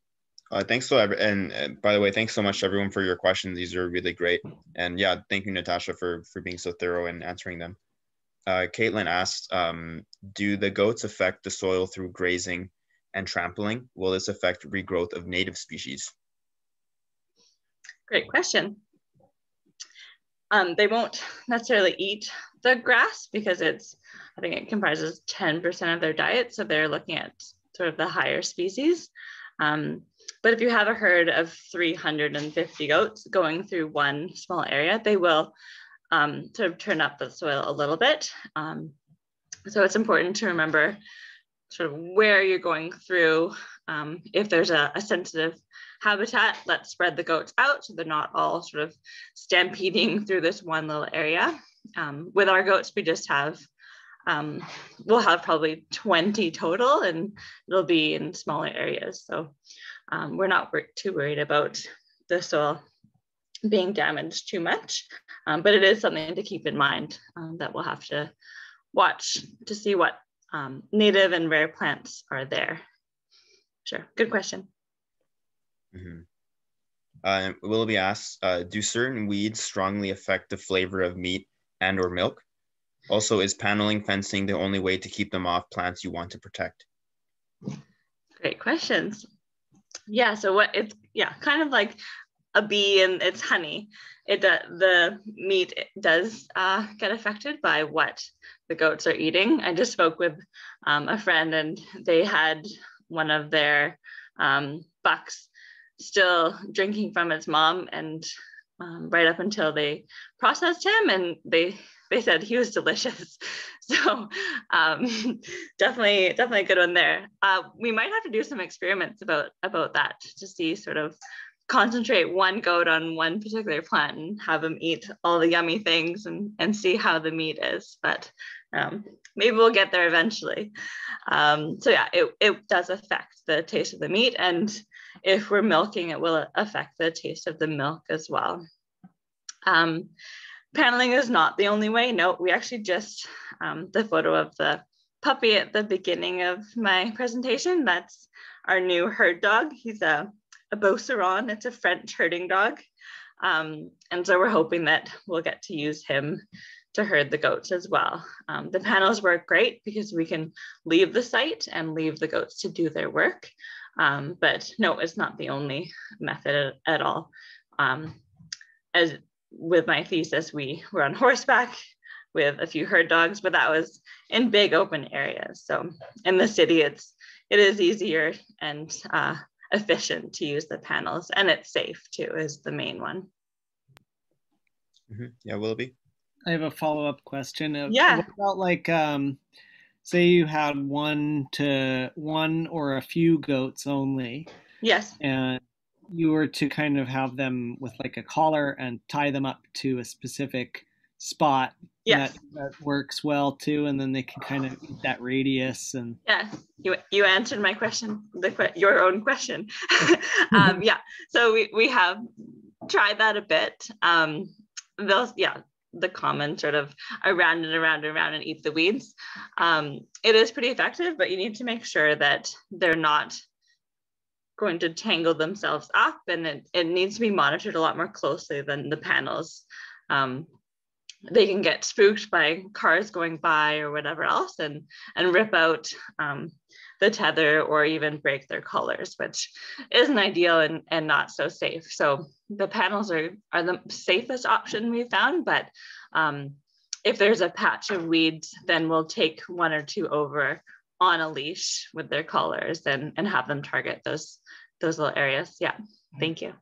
Uh, thanks so, and uh, by the way, thanks so much everyone for your questions. These are really great. And yeah, thank you, Natasha, for, for being so thorough and answering them. Uh, Caitlin asked, um, do the goats affect the soil through grazing and trampling? Will this affect regrowth of native species? Great question. Um, they won't necessarily eat the grass because it's, I think it comprises 10% of their diet. So they're looking at sort of the higher species. Um, but if you have a herd of 350 goats going through one small area, they will um, sort of turn up the soil a little bit. Um, so it's important to remember sort of where you're going through. Um, if there's a, a, sensitive habitat, let's spread the goats out so they're not all sort of stampeding through this one little area. Um, with our goats, we just have um, we'll have probably 20 total and it'll be in smaller areas. So um, we're not too worried about the soil being damaged too much, um, but it is something to keep in mind um, that we'll have to watch to see what um, native and rare plants are there. Sure, good question. Mm-hmm. Uh, Willoughby asks, uh, do certain weeds strongly affect the flavor of meat and or milk? Also, is paneling fencing the only way to keep them off plants you want to protect? Great questions. Yeah, so what it's, yeah, kind of like a bee and its honey. It the meat does uh, get affected by what the goats are eating. I just spoke with um, a friend and they had one of their um, bucks still drinking from its mom and um, right up until they processed him and they they said he was delicious. So um, definitely definitely a good one there. Uh, we might have to do some experiments about about that to see sort of concentrate one goat on one particular plant and have them eat all the yummy things and, and see how the meat is. But um, maybe we'll get there eventually. Um, so yeah it, it does affect the taste of the meat. And if we're milking, it will affect the taste of the milk as well. Um, paneling is not the only way. No, we actually just, um, the photo of the puppy at the beginning of my presentation, that's our new herd dog. He's a, a Beauceron, it's a French herding dog. Um, and so we're hoping that we'll get to use him to herd the goats as well. Um, the panels work great because we can leave the site and leave the goats to do their work. Um, but no, it's not the only method at all. Um, as with my thesis, we were on horseback with a few herd dogs, but that was in big open areas. So in the city, it's it is easier and uh, efficient to use the panels, and it's safe too. Is the main one. Mm-hmm. Yeah, Willoughby. I have a follow up question. Of, yeah. What about like um, say you had one to one or a few goats only. Yes. And you were to kind of have them with like a collar and tie them up to a specific spot yes. that, that works well too and then they can kind of eat that radius and yeah you you answered my question the your own question um, yeah so we, we have tried that a bit um they'll yeah the common sort of around and around and around and eat the weeds. Um, it is pretty effective, but you need to make sure that they're not going to tangle themselves up and it, it needs to be monitored a lot more closely than the panels. Um, they can get spooked by cars going by or whatever else and, and rip out um, the tether or even break their collars, which isn't ideal and, and not so safe. So the panels are, are the safest option we found, but um, if there's a patch of weeds, then we'll take one or two over on a leash with their collars and, and have them target those, those little areas. Yeah, thank you.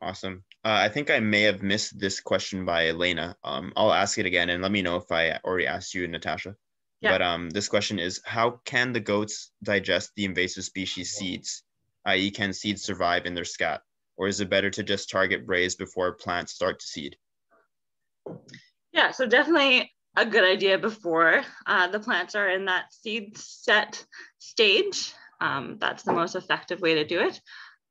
Awesome. Uh, I think I may have missed this question by Elena. Um, I'll ask it again and let me know if I already asked you, Natasha. Yeah. But um, this question is how can the goats digest the invasive species seeds, i.e., can seeds survive in their scat? Or is it better to just target brays before plants start to seed? Yeah, so definitely a good idea before uh, the plants are in that seed set stage. Um, that's the most effective way to do it.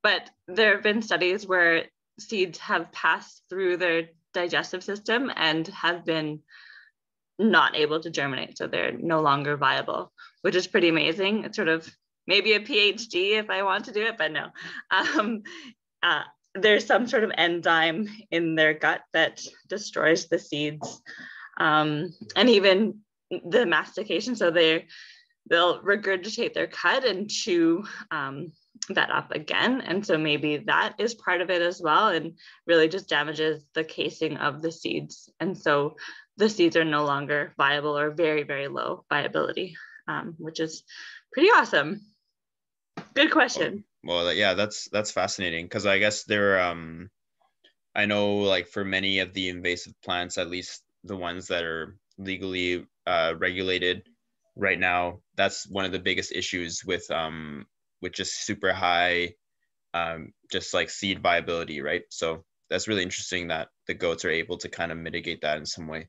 But there have been studies where seeds have passed through their digestive system and have been not able to germinate. So they're no longer viable, which is pretty amazing. It's sort of maybe a PhD if I want to do it, but no. Um, uh, there's some sort of enzyme in their gut that destroys the seeds um, and even the mastication. So they they'll regurgitate their cud and chew um, that up again. And so maybe that is part of it as well and really just damages the casing of the seeds. And so the seeds are no longer viable or very, very low viability, um, which is pretty awesome. Good question. Well, yeah, that's that's fascinating because I guess there, um, I know like for many of the invasive plants, at least the ones that are legally uh, regulated right now, that's one of the biggest issues with um, with just super high, um, just like seed viability, right? So that's really interesting that the goats are able to kind of mitigate that in some way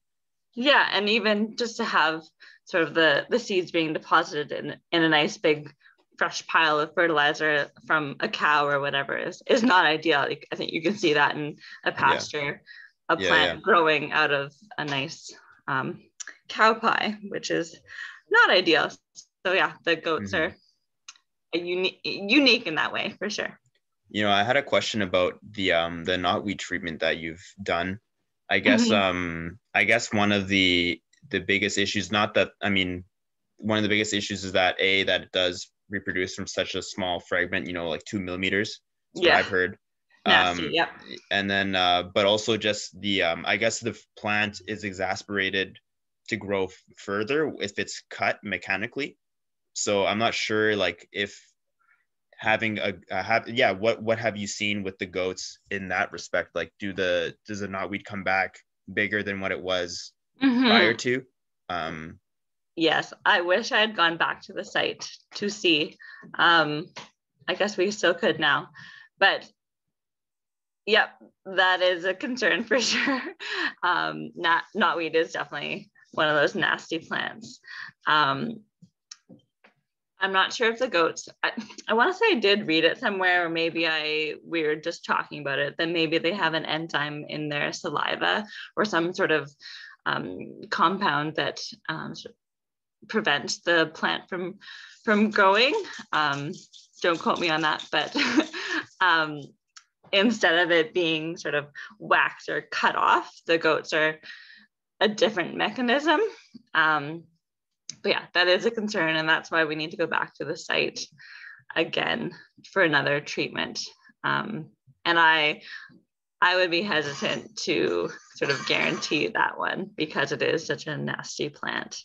yeah and even just to have sort of the the seeds being deposited in in a nice big fresh pile of fertilizer from a cow or whatever is is not ideal like, i think you can see that in a pasture yeah. A yeah, plant yeah. growing out of a nice um, cow pie which is not ideal so yeah the goats mm-hmm. are unique unique in that way for sure you know i had a question about the um the knotweed treatment that you've done I guess mm-hmm. um I guess one of the the biggest issues not that I mean one of the biggest issues is that a that it does reproduce from such a small fragment, you know, like two millimeters. Yeah. I've heard. Nasty, Um, yep. and then uh, but also just the um, i guess the plant is exasperated to grow f- further if it's cut mechanically so i'm not sure like if having a, a have yeah what what have you seen with the goats in that respect like do the does the knotweed come back bigger than what it was Mhm. prior to um Yes, I wish I had gone back to the site to see. Um, I guess we still could now, but yep, that is a concern for sure. Um, not knotweed is definitely one of those nasty plants. Um, I'm not sure if the goats. I, I want to say I did read it somewhere, or maybe I we were just talking about it. Then maybe they have an enzyme in their saliva or some sort of um, compound that um, prevents the plant from from growing. Um, don't quote me on that, but um, instead of it being sort of whacked or cut off, the goats are a different mechanism. Um, but yeah, that is a concern, and that's why we need to go back to the site again for another treatment. Um, and I, I would be hesitant to sort of guarantee that one because it is such a nasty plant.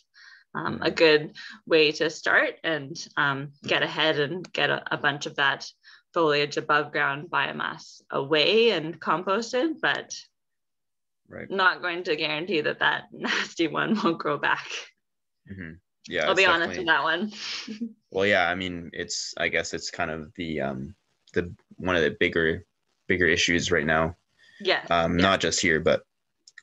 Um, a good way to start and um, get ahead and get a, a bunch of that foliage above ground biomass away and composted, but right not going to guarantee that that nasty one won't grow back. Mhm. yeah I'll be honest with that one. well yeah i mean it's i guess it's kind of the um the one of the bigger bigger issues right now yes. um yes, not just here but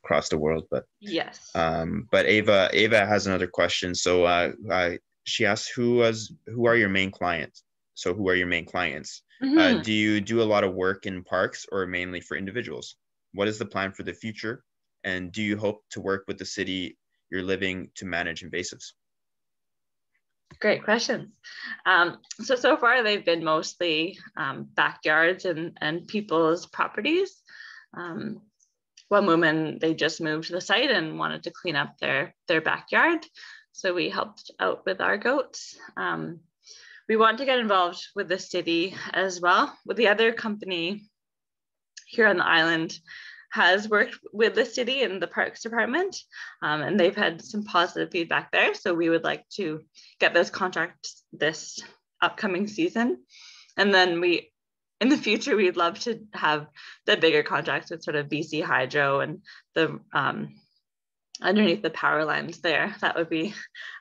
across the world but yes. um but ava ava has another question so uh, uh she asks who was who are your main clients so who are your main clients uh, Mhm. do you do a lot of work in parks or mainly for individuals what is the plan for the future and do you hope to work with the city you're living to manage invasives Great questions. Um, so so far they've been mostly um, backyards and and people's properties. Um, one woman they just moved to the site and wanted to clean up their their backyard, so we helped out with our goats. Um, we want to get involved with the city as well. With the other company here on the island has worked with the city and the parks department, um, and they've had some positive feedback there. So we would like to get those contracts this upcoming season. And then we, in the future, we'd love to have the bigger contracts with sort of BC Hydro and the um, underneath the power lines there. That would be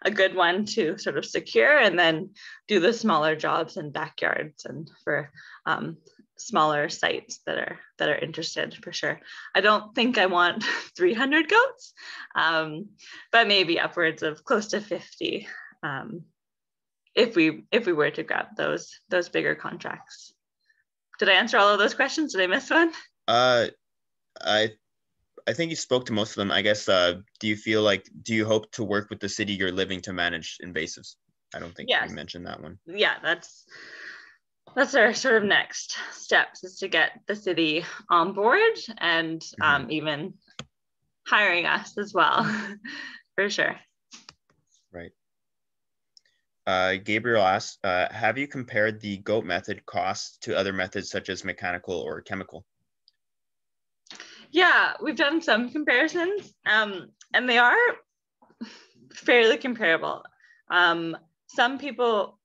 a good one to sort of secure and then do the smaller jobs in backyards and for um, smaller sites that are that are interested for sure. I don't think I want 300 goats, um, but maybe upwards of close to 50 um, if we if we were to grab those those bigger contracts. Did I answer all of those questions? Did I miss one? uh i i think you spoke to most of them i guess uh do you feel like do you hope to work with the city you're living to manage invasives i don't think Yes. you mentioned that one Yeah, that's that's our sort of next steps is to get the city on board and um, even hiring us as well, for sure. Right. Uh, Gabriel asks, uh, have you compared the goat method costs to other methods such as mechanical or chemical? Yeah, we've done some comparisons, um, and they are fairly comparable. Um, some people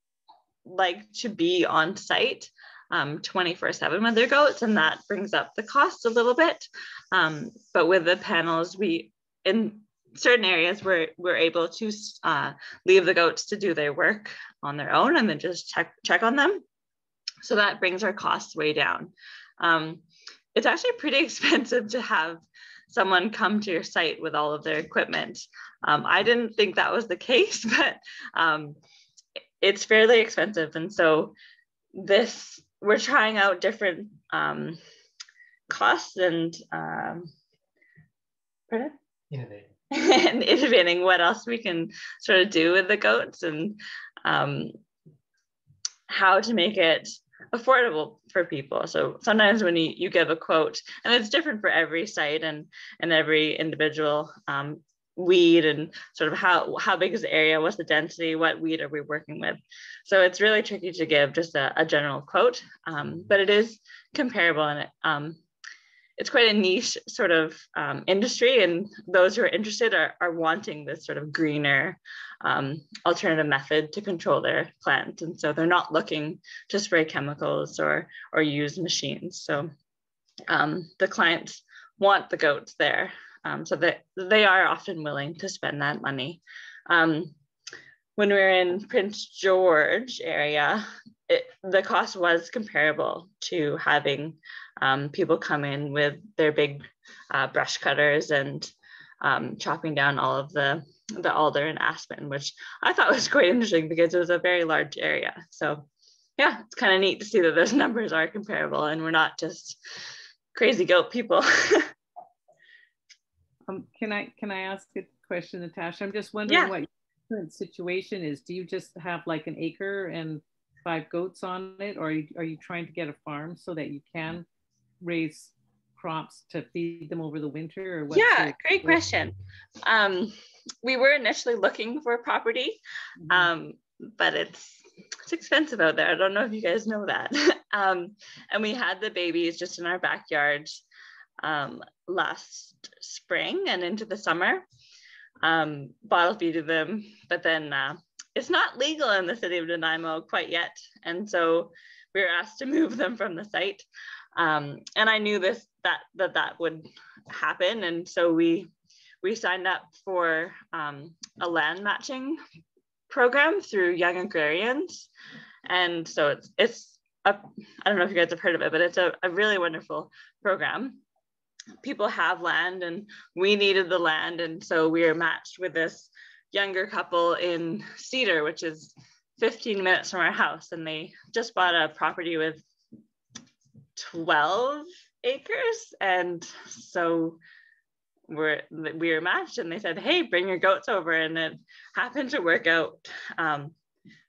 like to be on site um, 24 7 with their goats, and that brings up the cost a little bit. Um, but with the panels, we in certain areas we're, we're able to uh, leave the goats to do their work on their own and then just check check on them. So that brings our costs way down. Um, it's actually pretty expensive to have someone come to your site with all of their equipment. Um, I didn't think that was the case, but um, it's fairly expensive. And so this, we're trying out different um, costs and, um, pardon? Innovative. and innovating what else we can sort of do with the goats and um, how to make it affordable for people. So sometimes when you, you give a quote, and it's different for every site and, and every individual um, weed and sort of how how big is the area what's the density what weed are we working with so it's really tricky to give just a, a general quote um, but it is comparable and it, um, it's quite a niche sort of um, industry and those who are interested are, are wanting this sort of greener um, alternative method to control their plant. And so they're not looking to spray chemicals or or use machines. So um, the clients want the goats there um, so that they are often willing to spend that money. Um, when we were in prince george area it, the cost was comparable to having um, people come in with their big uh, brush cutters and um, chopping down all of the the alder and aspen, which I thought was quite interesting because it was a very large area. So yeah, it's kind of neat to see that those numbers are comparable and we're not just crazy goat people. um, can I can I ask a question, Natasha? I'm just wondering yeah. what your current situation is. Do you just have like an acre and five goats on it, or are you, are you trying to get a farm so that you can raise crops to feed them over the winter? Or yeah, great question. Um, we were initially looking for property, mm-hmm. um, but it's it's expensive out there. I don't know if you guys know that. um, and we had the babies just in our backyard um, last spring and into the summer. Um, bottle feeded them, but then uh, it's not legal in the city of Nanaimo quite yet. And so we were asked to move them from the site. Um, and I knew this that that that would happen. And so we we signed up for um, a land matching program through Young Agrarians. And so it's it's I don't know if you guys have heard of it, but it's a, a really wonderful program. People have land and we needed the land. And so we are matched with this younger couple in Cedar, which is 15 minutes from our house. And they just bought a property with 12 acres. And so we're, we were matched and they said, hey, bring your goats over. And it happened to work out um,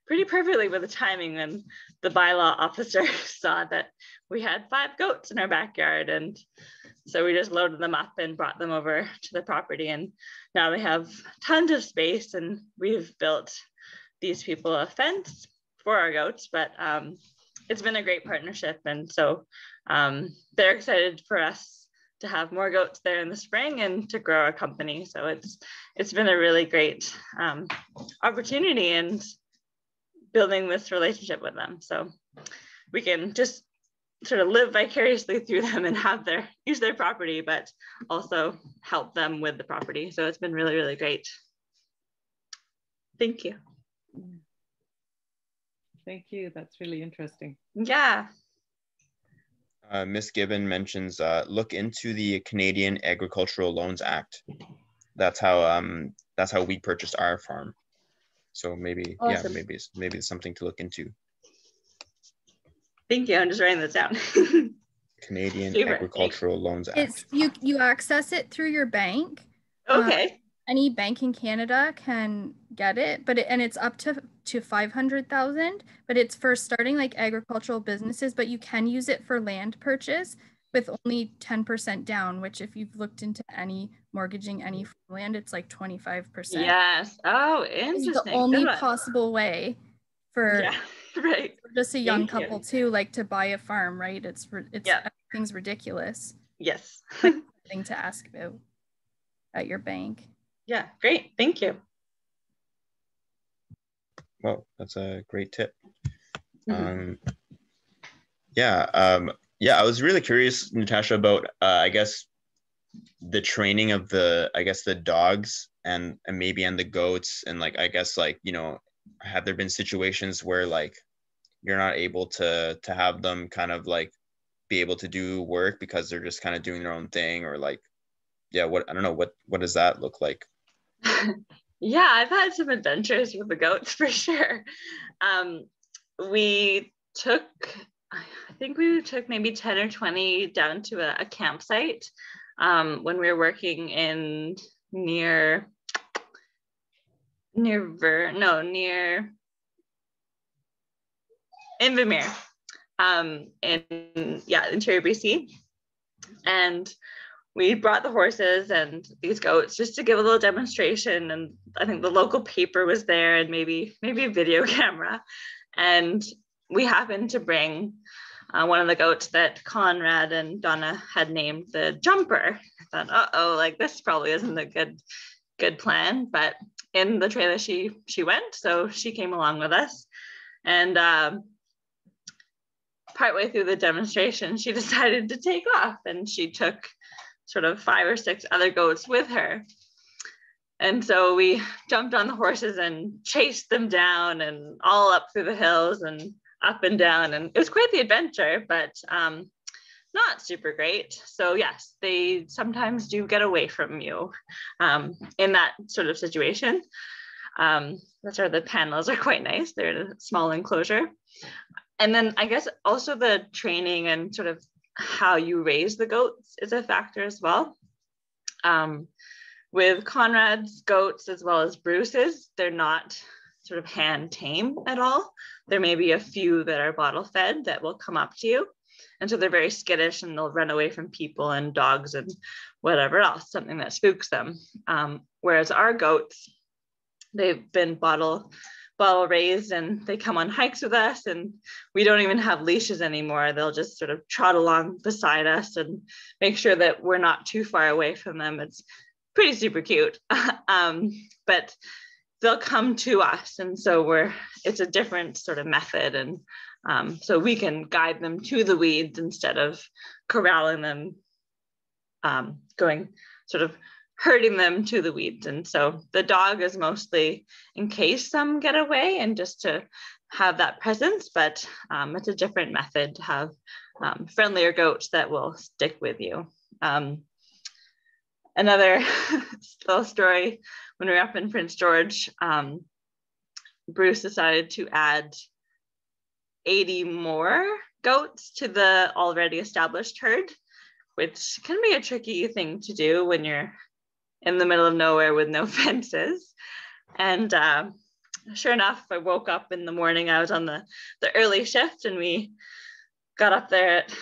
pretty perfectly with the timing when the bylaw officer saw that we had five goats in our backyard. And so we just loaded them up and brought them over to the property. And now they have tons of space and we've built these people a fence for our goats, but um, it's been a great partnership. And so um, they're excited for us to have more goats there in the spring and to grow our company. So it's it's been a really great um, opportunity and building this relationship with them. So we can just sort of live vicariously through them and have their use their property, but also help them with the property. So it's been really, really great. Thank you. Thank you. That's really interesting. Yeah. Uh, Miss Gibbon mentions uh, look into the Canadian Agricultural Loans Act. That's how um that's how we purchased our farm. So maybe awesome. yeah maybe maybe it's something to look into. Thank you. I'm just writing this down. Canadian Favorite. Agricultural Loans Act. It's you you access it through your bank. Okay. Uh, any bank in Canada can get it, but it, and it's up to to 500,000, but it's for starting like agricultural businesses, but you can use it for land purchase with only 10% down, which if you've looked into any mortgaging any land, it's like 25%. Yes. Oh, interesting. It's the only possible way for yeah, right. For just a young Thank couple you. too, like to buy a farm, right? It's it's yeah. everything's ridiculous. Yes. thing to ask about at your bank. Yeah, great. Thank you. Well, that's a great tip. Mm-hmm. Um, yeah, um, yeah. I was really curious, Natasha, about uh, I guess the training of the I guess the dogs and and maybe and the goats and like I guess like you know have there been situations where like you're not able to to have them kind of like be able to do work because they're just kind of doing their own thing or like yeah what I don't know what what does that look like yeah, I've had some adventures with the goats for sure. Um, we took, I think we took maybe 10 or 20 down to a, a campsite um, when we were working in near, near Ver, no, near Invermere, um, in, yeah, interior BC. And we brought the horses and these goats just to give a little demonstration. And I think the local paper was there and maybe maybe a video camera. And we happened to bring uh, one of the goats that Conrad and Donna had named the jumper. I thought, uh oh, like this probably isn't a good good plan. But in the trailer she she went, so she came along with us. And um, partway through the demonstration, she decided to take off and she took sort of five or six other goats with her. And so we jumped on the horses and chased them down and all up through the hills and up and down. And it was quite the adventure, but um, not super great. So, yes, they sometimes do get away from you um, in that sort of situation. Um, that's where the panels are quite nice. They're in a small enclosure. And then I guess also the training and sort of how you raise the goats is a factor as well. Um, with Conrad's goats as well as Bruce's, they're not sort of hand tame at all. There may be a few that are bottle fed that will come up to you. And so they're very skittish and they'll run away from people and dogs and whatever else, something that spooks them. Um, whereas our goats, they've been bottle bottle raised and they come on hikes with us and we don't even have leashes anymore. They'll just sort of trot along beside us and make sure that we're not too far away from them. It's pretty super cute. Um, but they'll come to us and so we're it's a different sort of method and um, so we can guide them to the weeds instead of corralling them um, going sort of herding them to the weeds. And so the dog is mostly in case some get away and just to have that presence, but um, it's a different method to have um, friendlier goats that will stick with you. Um, another little story when we were up in Prince George, um, Bruce decided to add 80 more goats to the already established herd, which can be a tricky thing to do when you're in the middle of nowhere with no fences. And uh, sure enough, I woke up in the morning. I was on the, the early shift and we got up there at,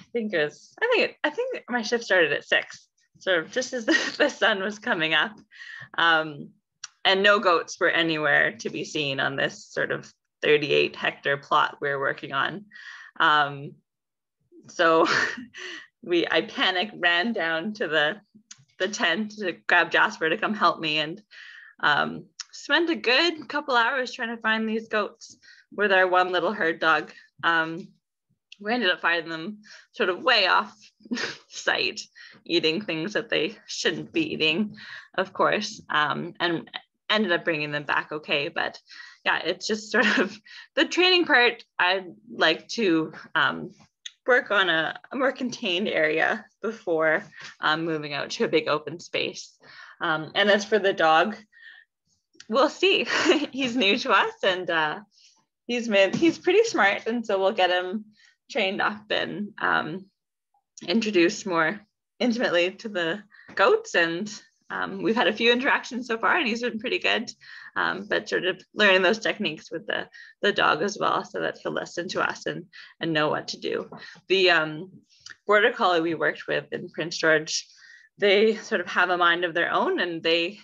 I think it was, I think, it, I think my shift started at six, sort of just as the, the sun was coming up. Um, and no goats were anywhere to be seen on this sort of 38 hectare plot we're working on. Um, so we, I panicked, ran down to the the tent to grab Jasper to come help me and um, spent a good couple hours trying to find these goats with our one little herd dog. Um, we ended up finding them sort of way off site, eating things that they shouldn't be eating, of course, um, and ended up bringing them back okay. But yeah, it's just sort of the training part. I'd like to um, work on a, a more contained area before um, moving out to a big open space. Um, and as for the dog, we'll see. he's new to us and uh, he's been, he's pretty smart. And so we'll get him trained up and um, introduced more intimately to the goats. And um, we've had a few interactions so far and he's been pretty good um, but sort of learning those techniques with the, the dog as well so that he'll listen to us and, and know what to do. The um, border collie we worked with in Prince George, they sort of have a mind of their own and they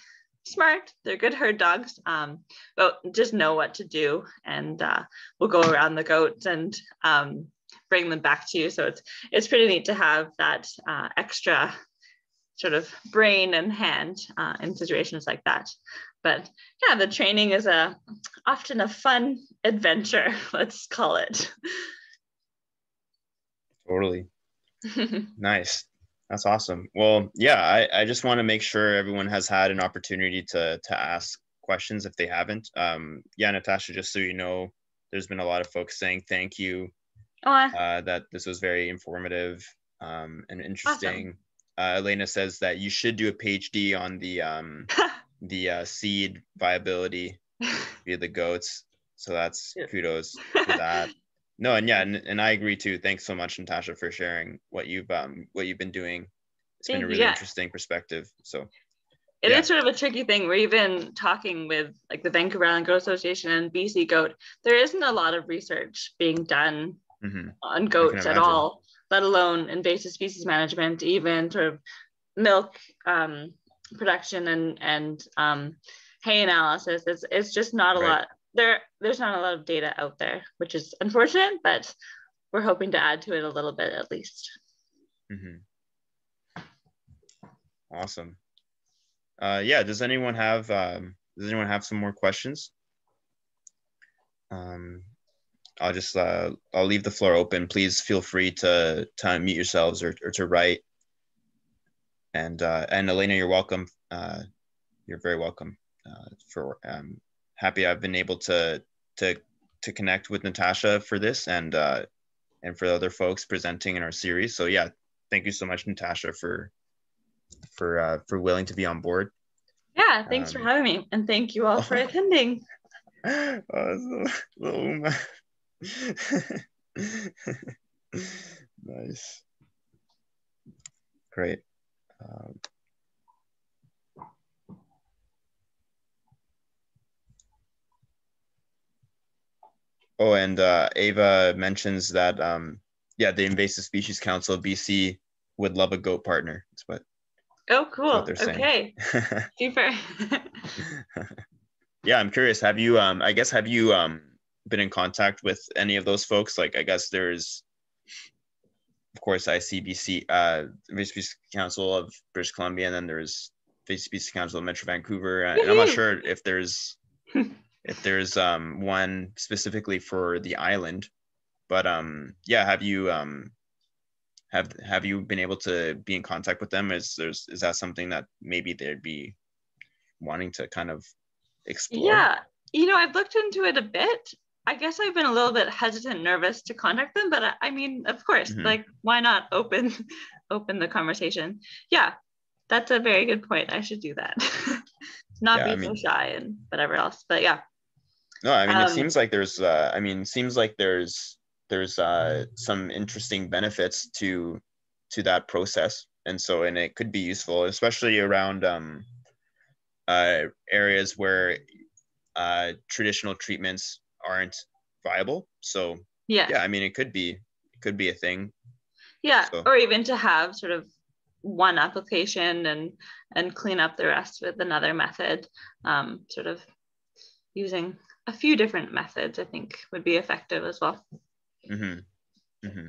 smart they're good herd dogs um, but just know what to do and uh, we'll go around the goats and um, bring them back to you so it's it's pretty neat to have that uh, extra sort of brain and hand uh, in situations like that. But yeah the training is a often a fun adventure let's call it. Totally. Nice. That's awesome. Well yeah I, I just want to make sure everyone has had an opportunity to to ask questions if they haven't. Um yeah natasha just so you know there's been a lot of folks saying thank you oh, uh, that this was very informative um, and interesting. Awesome. Uh, elena says that you should do a phd on the um the uh, seed viability via the goats. So that's yeah. kudos for that. no, and yeah, and, and I agree too. Thanks so much, Natasha, for sharing what you've um what you've been doing. It's Thank been a really yeah. interesting perspective. So it yeah. is sort of a tricky thing. We're even talking with like the Vancouver Island Goat Association and BC Goat. There isn't a lot of research being done mm-hmm. on goats at all, let alone invasive species management, even sort of milk um, production and and um, hay analysis. It's it's just not a right. lot. There there's not a lot of data out there, which is unfortunate, but we're hoping to add to it a little bit at least. Mm-hmm. Awesome. Uh, yeah. Does anyone have um, Does anyone have some more questions? Um, I'll just uh, I'll leave the floor open. Please feel free to to unmute yourselves or, or to write. And uh, and Elena, you're welcome. Uh, you're very welcome. Uh, for um, happy I've been able to to to connect with Natasha for this and uh, and for the other folks presenting in our series. So yeah, thank you so much, Natasha, for for uh, for willing to be on board. Yeah, thanks um, for having me, and thank you all for attending. oh, nice. Great. Um, oh, and uh, Ava mentions that, um, yeah, the Invasive Species Council of BC would love a goat partner. That's what. Oh, cool. What okay. Super. yeah, I'm curious. Have you, um, I guess, have you, um, been in contact with any of those folks? Like, I guess there's, of course, ICBC, uh, Invasive Council of British Columbia, and then there's Invasive Council of Metro Vancouver. And I'm not sure if there's if there's um one specifically for the island, but um yeah, have you um have have you been able to be in contact with them? Is there's is that something that maybe they'd be wanting to kind of explore? Yeah, you know, I've looked into it a bit. I guess I've been a little bit hesitant, nervous to contact them, but I, I mean, of course, mm-hmm. like why not open open the conversation? Yeah, that's a very good point. I should do that. not yeah, be I mean, so shy and whatever else. But yeah. No, I mean, um, it seems like there's. Uh, I mean, seems like there's there's uh, some interesting benefits to to that process, and so and it could be useful, especially around um, uh, areas where uh, traditional treatments aren't viable. So yeah, yeah, I mean, it could be it could be a thing. Yeah, so. or even to have sort of one application and and clean up the rest with another method. Um, sort of using a few different methods, I think, would be effective as well. Mm-hmm. Mm-hmm.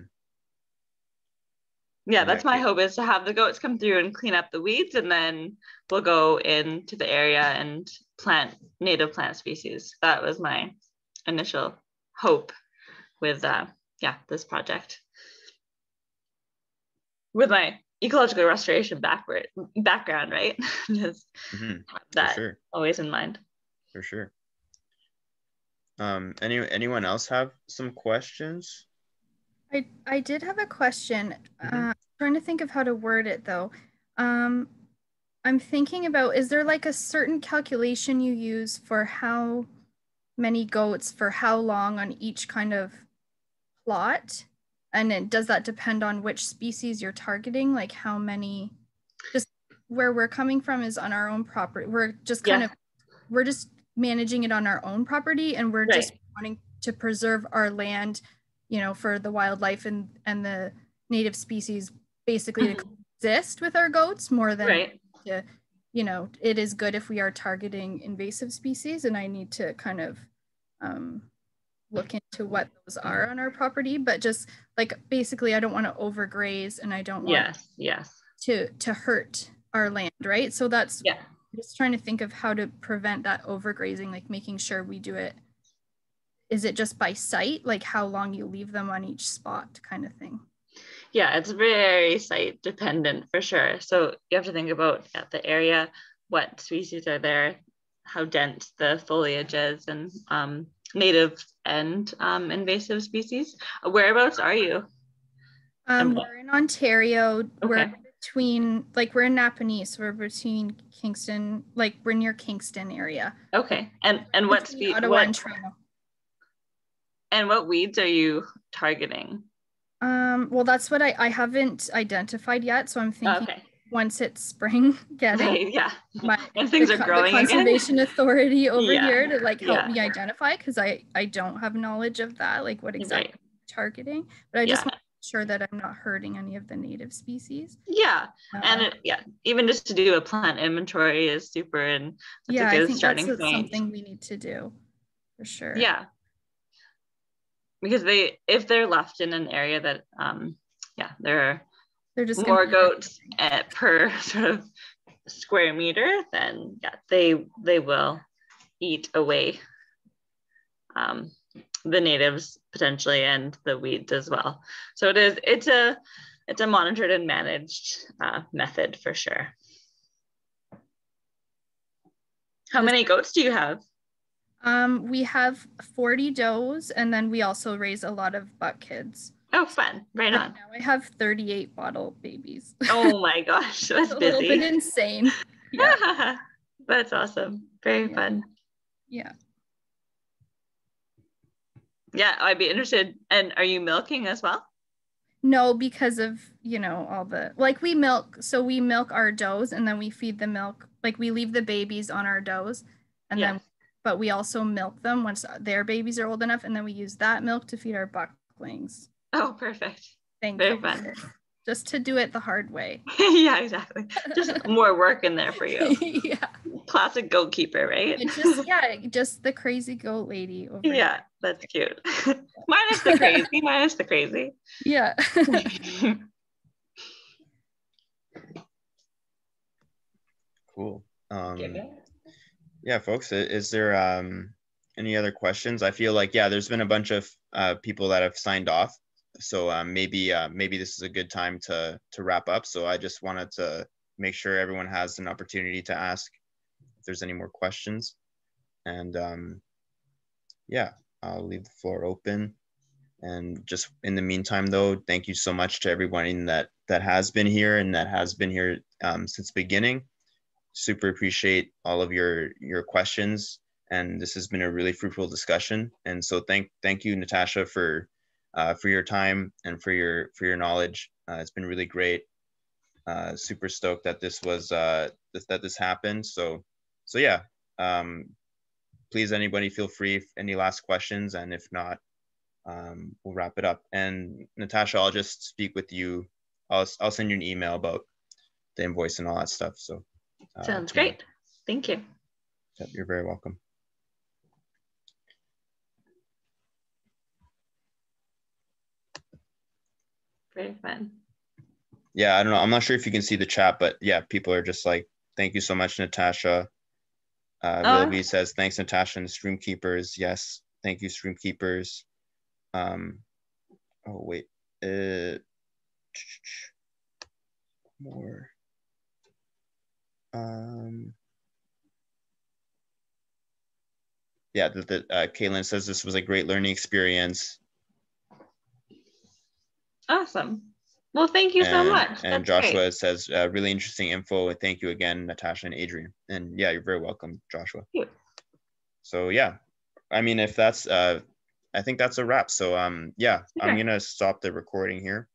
Yeah, that's my hope is to have the goats come through and clean up the weeds, and then we'll go into the area and plant native plant species. That was my initial hope with uh, yeah this project. With my ecological restoration backward background, right? Just mm-hmm. that sure. always in mind. For sure. Um, any anyone else have some questions? I I did have a question. Mm-hmm. Uh, trying to think of how to word it though. Um, I'm thinking about is there like a certain calculation you use for how many goats for how long on each kind of plot? And it, does that depend on which species you're targeting? Like how many? Just where we're coming from is on our own property. We're just kind yeah. of we're just managing it on our own property, and we're right. just wanting to preserve our land, you know, for the wildlife and and the native species, basically mm-hmm. to exist with our goats more than right to, you know, it is good if we are targeting invasive species, and I need to kind of um, look into what those are on our property. But just like basically, I don't want to overgraze, and I don't want yes, yes, to to hurt our land, right? So that's yeah. Just trying to think of how to prevent that overgrazing, like making sure we do it. Is it just by sight, like how long you leave them on each spot, kind of thing? Yeah, it's very site dependent for sure. So you have to think about yeah, the area, what species are there, how dense the foliage is, and um, native and um, invasive species. Whereabouts are you? Um, we're in Ontario. Okay. We're between, like, we're in Napanee, so we're between Kingston, like, we're near Kingston area. Okay, and and what speed? Ottawa what, and Toronto. And what weeds are you targeting? Um, well, that's what I, I haven't identified yet. So I'm thinking okay. once it's spring, getting right, yeah. My, when things the, are growing. The Conservation again. Authority over yeah. here to like help yeah. me identify because I, I don't have knowledge of that, like what exactly right. targeting. But I just yeah. want to sure that I'm not hurting any of the native species. Yeah, uh, and it, yeah, even just to do a plant inventory is super, and yeah, I think that's something we need to do for sure. Yeah, because they if they're left in an area that um yeah there are they're just more goats at, per sort of square meter then yeah they they will eat away um, the natives potentially and the weeds as well. So it is it's a it's a monitored and managed uh, method for sure. How many goats do you have um, we have 40 does and then we also raise a lot of buck kids. Oh, fun. Right on. Now I have 38 bottle babies. Oh my gosh. That's a busy. little bit insane. Yeah. That's awesome. Very yeah. fun. Yeah. Yeah, I'd be interested. And are you milking as well? No, because of, you know, all the like we milk. So we milk our does and then we feed the milk. Like we leave the babies on our does and then but we also milk them once their babies are old enough, and then we use that milk to feed our bucklings. Oh, perfect. Thank Very you. fun. Just to do it the hard way. yeah, exactly. Just more work in there for you. yeah. Classic goat keeper, right? just yeah, just the crazy goat lady over Yeah, here. that's cute. minus the crazy, minus the crazy. Yeah. cool. Um, yeah, folks, is there um, any other questions? I feel like, yeah, there's been a bunch of uh, people that have signed off. So um, maybe uh, maybe this is a good time to to wrap up. So I just wanted to make sure everyone has an opportunity to ask if there's any more questions. And um, yeah, I'll leave the floor open. And just in the meantime, though, thank you so much to everyone that that has been here and that has been here um, since the beginning super appreciate all of your your questions. And this has been a really fruitful discussion. And so thank thank you natasha for uh, for your time and for your for your knowledge. Uh, it's been really great. Uh, super stoked that this was uh, this, that this happened. So so yeah um, please anybody feel free if any last questions. And if not um, we'll wrap it up. And natasha i'll just speak with you. I'll, I'll send you an email about the invoice and all that stuff. So uh, Sounds great. Thank you. Yep, You're very welcome. Very fun. Yeah, I don't know. I'm not sure if you can see the chat, but yeah, people are just like, thank you so much, Natasha. Uh, oh. Willoughby says, thanks, Natasha and the Stream Keepers. Yes, thank you, Stream Keepers. Um, oh, wait. Uh, more. Um, yeah, that the, uh, Caitlin says this was a great learning experience. Awesome. Well, thank you and, so much. And Joshua great. says, uh, really interesting info. And thank you again, Natasha and Adrian. And yeah, you're very welcome, Joshua. So yeah, I mean, if that's, uh, I think that's a wrap. So um, yeah, I'm gonna stop the recording here.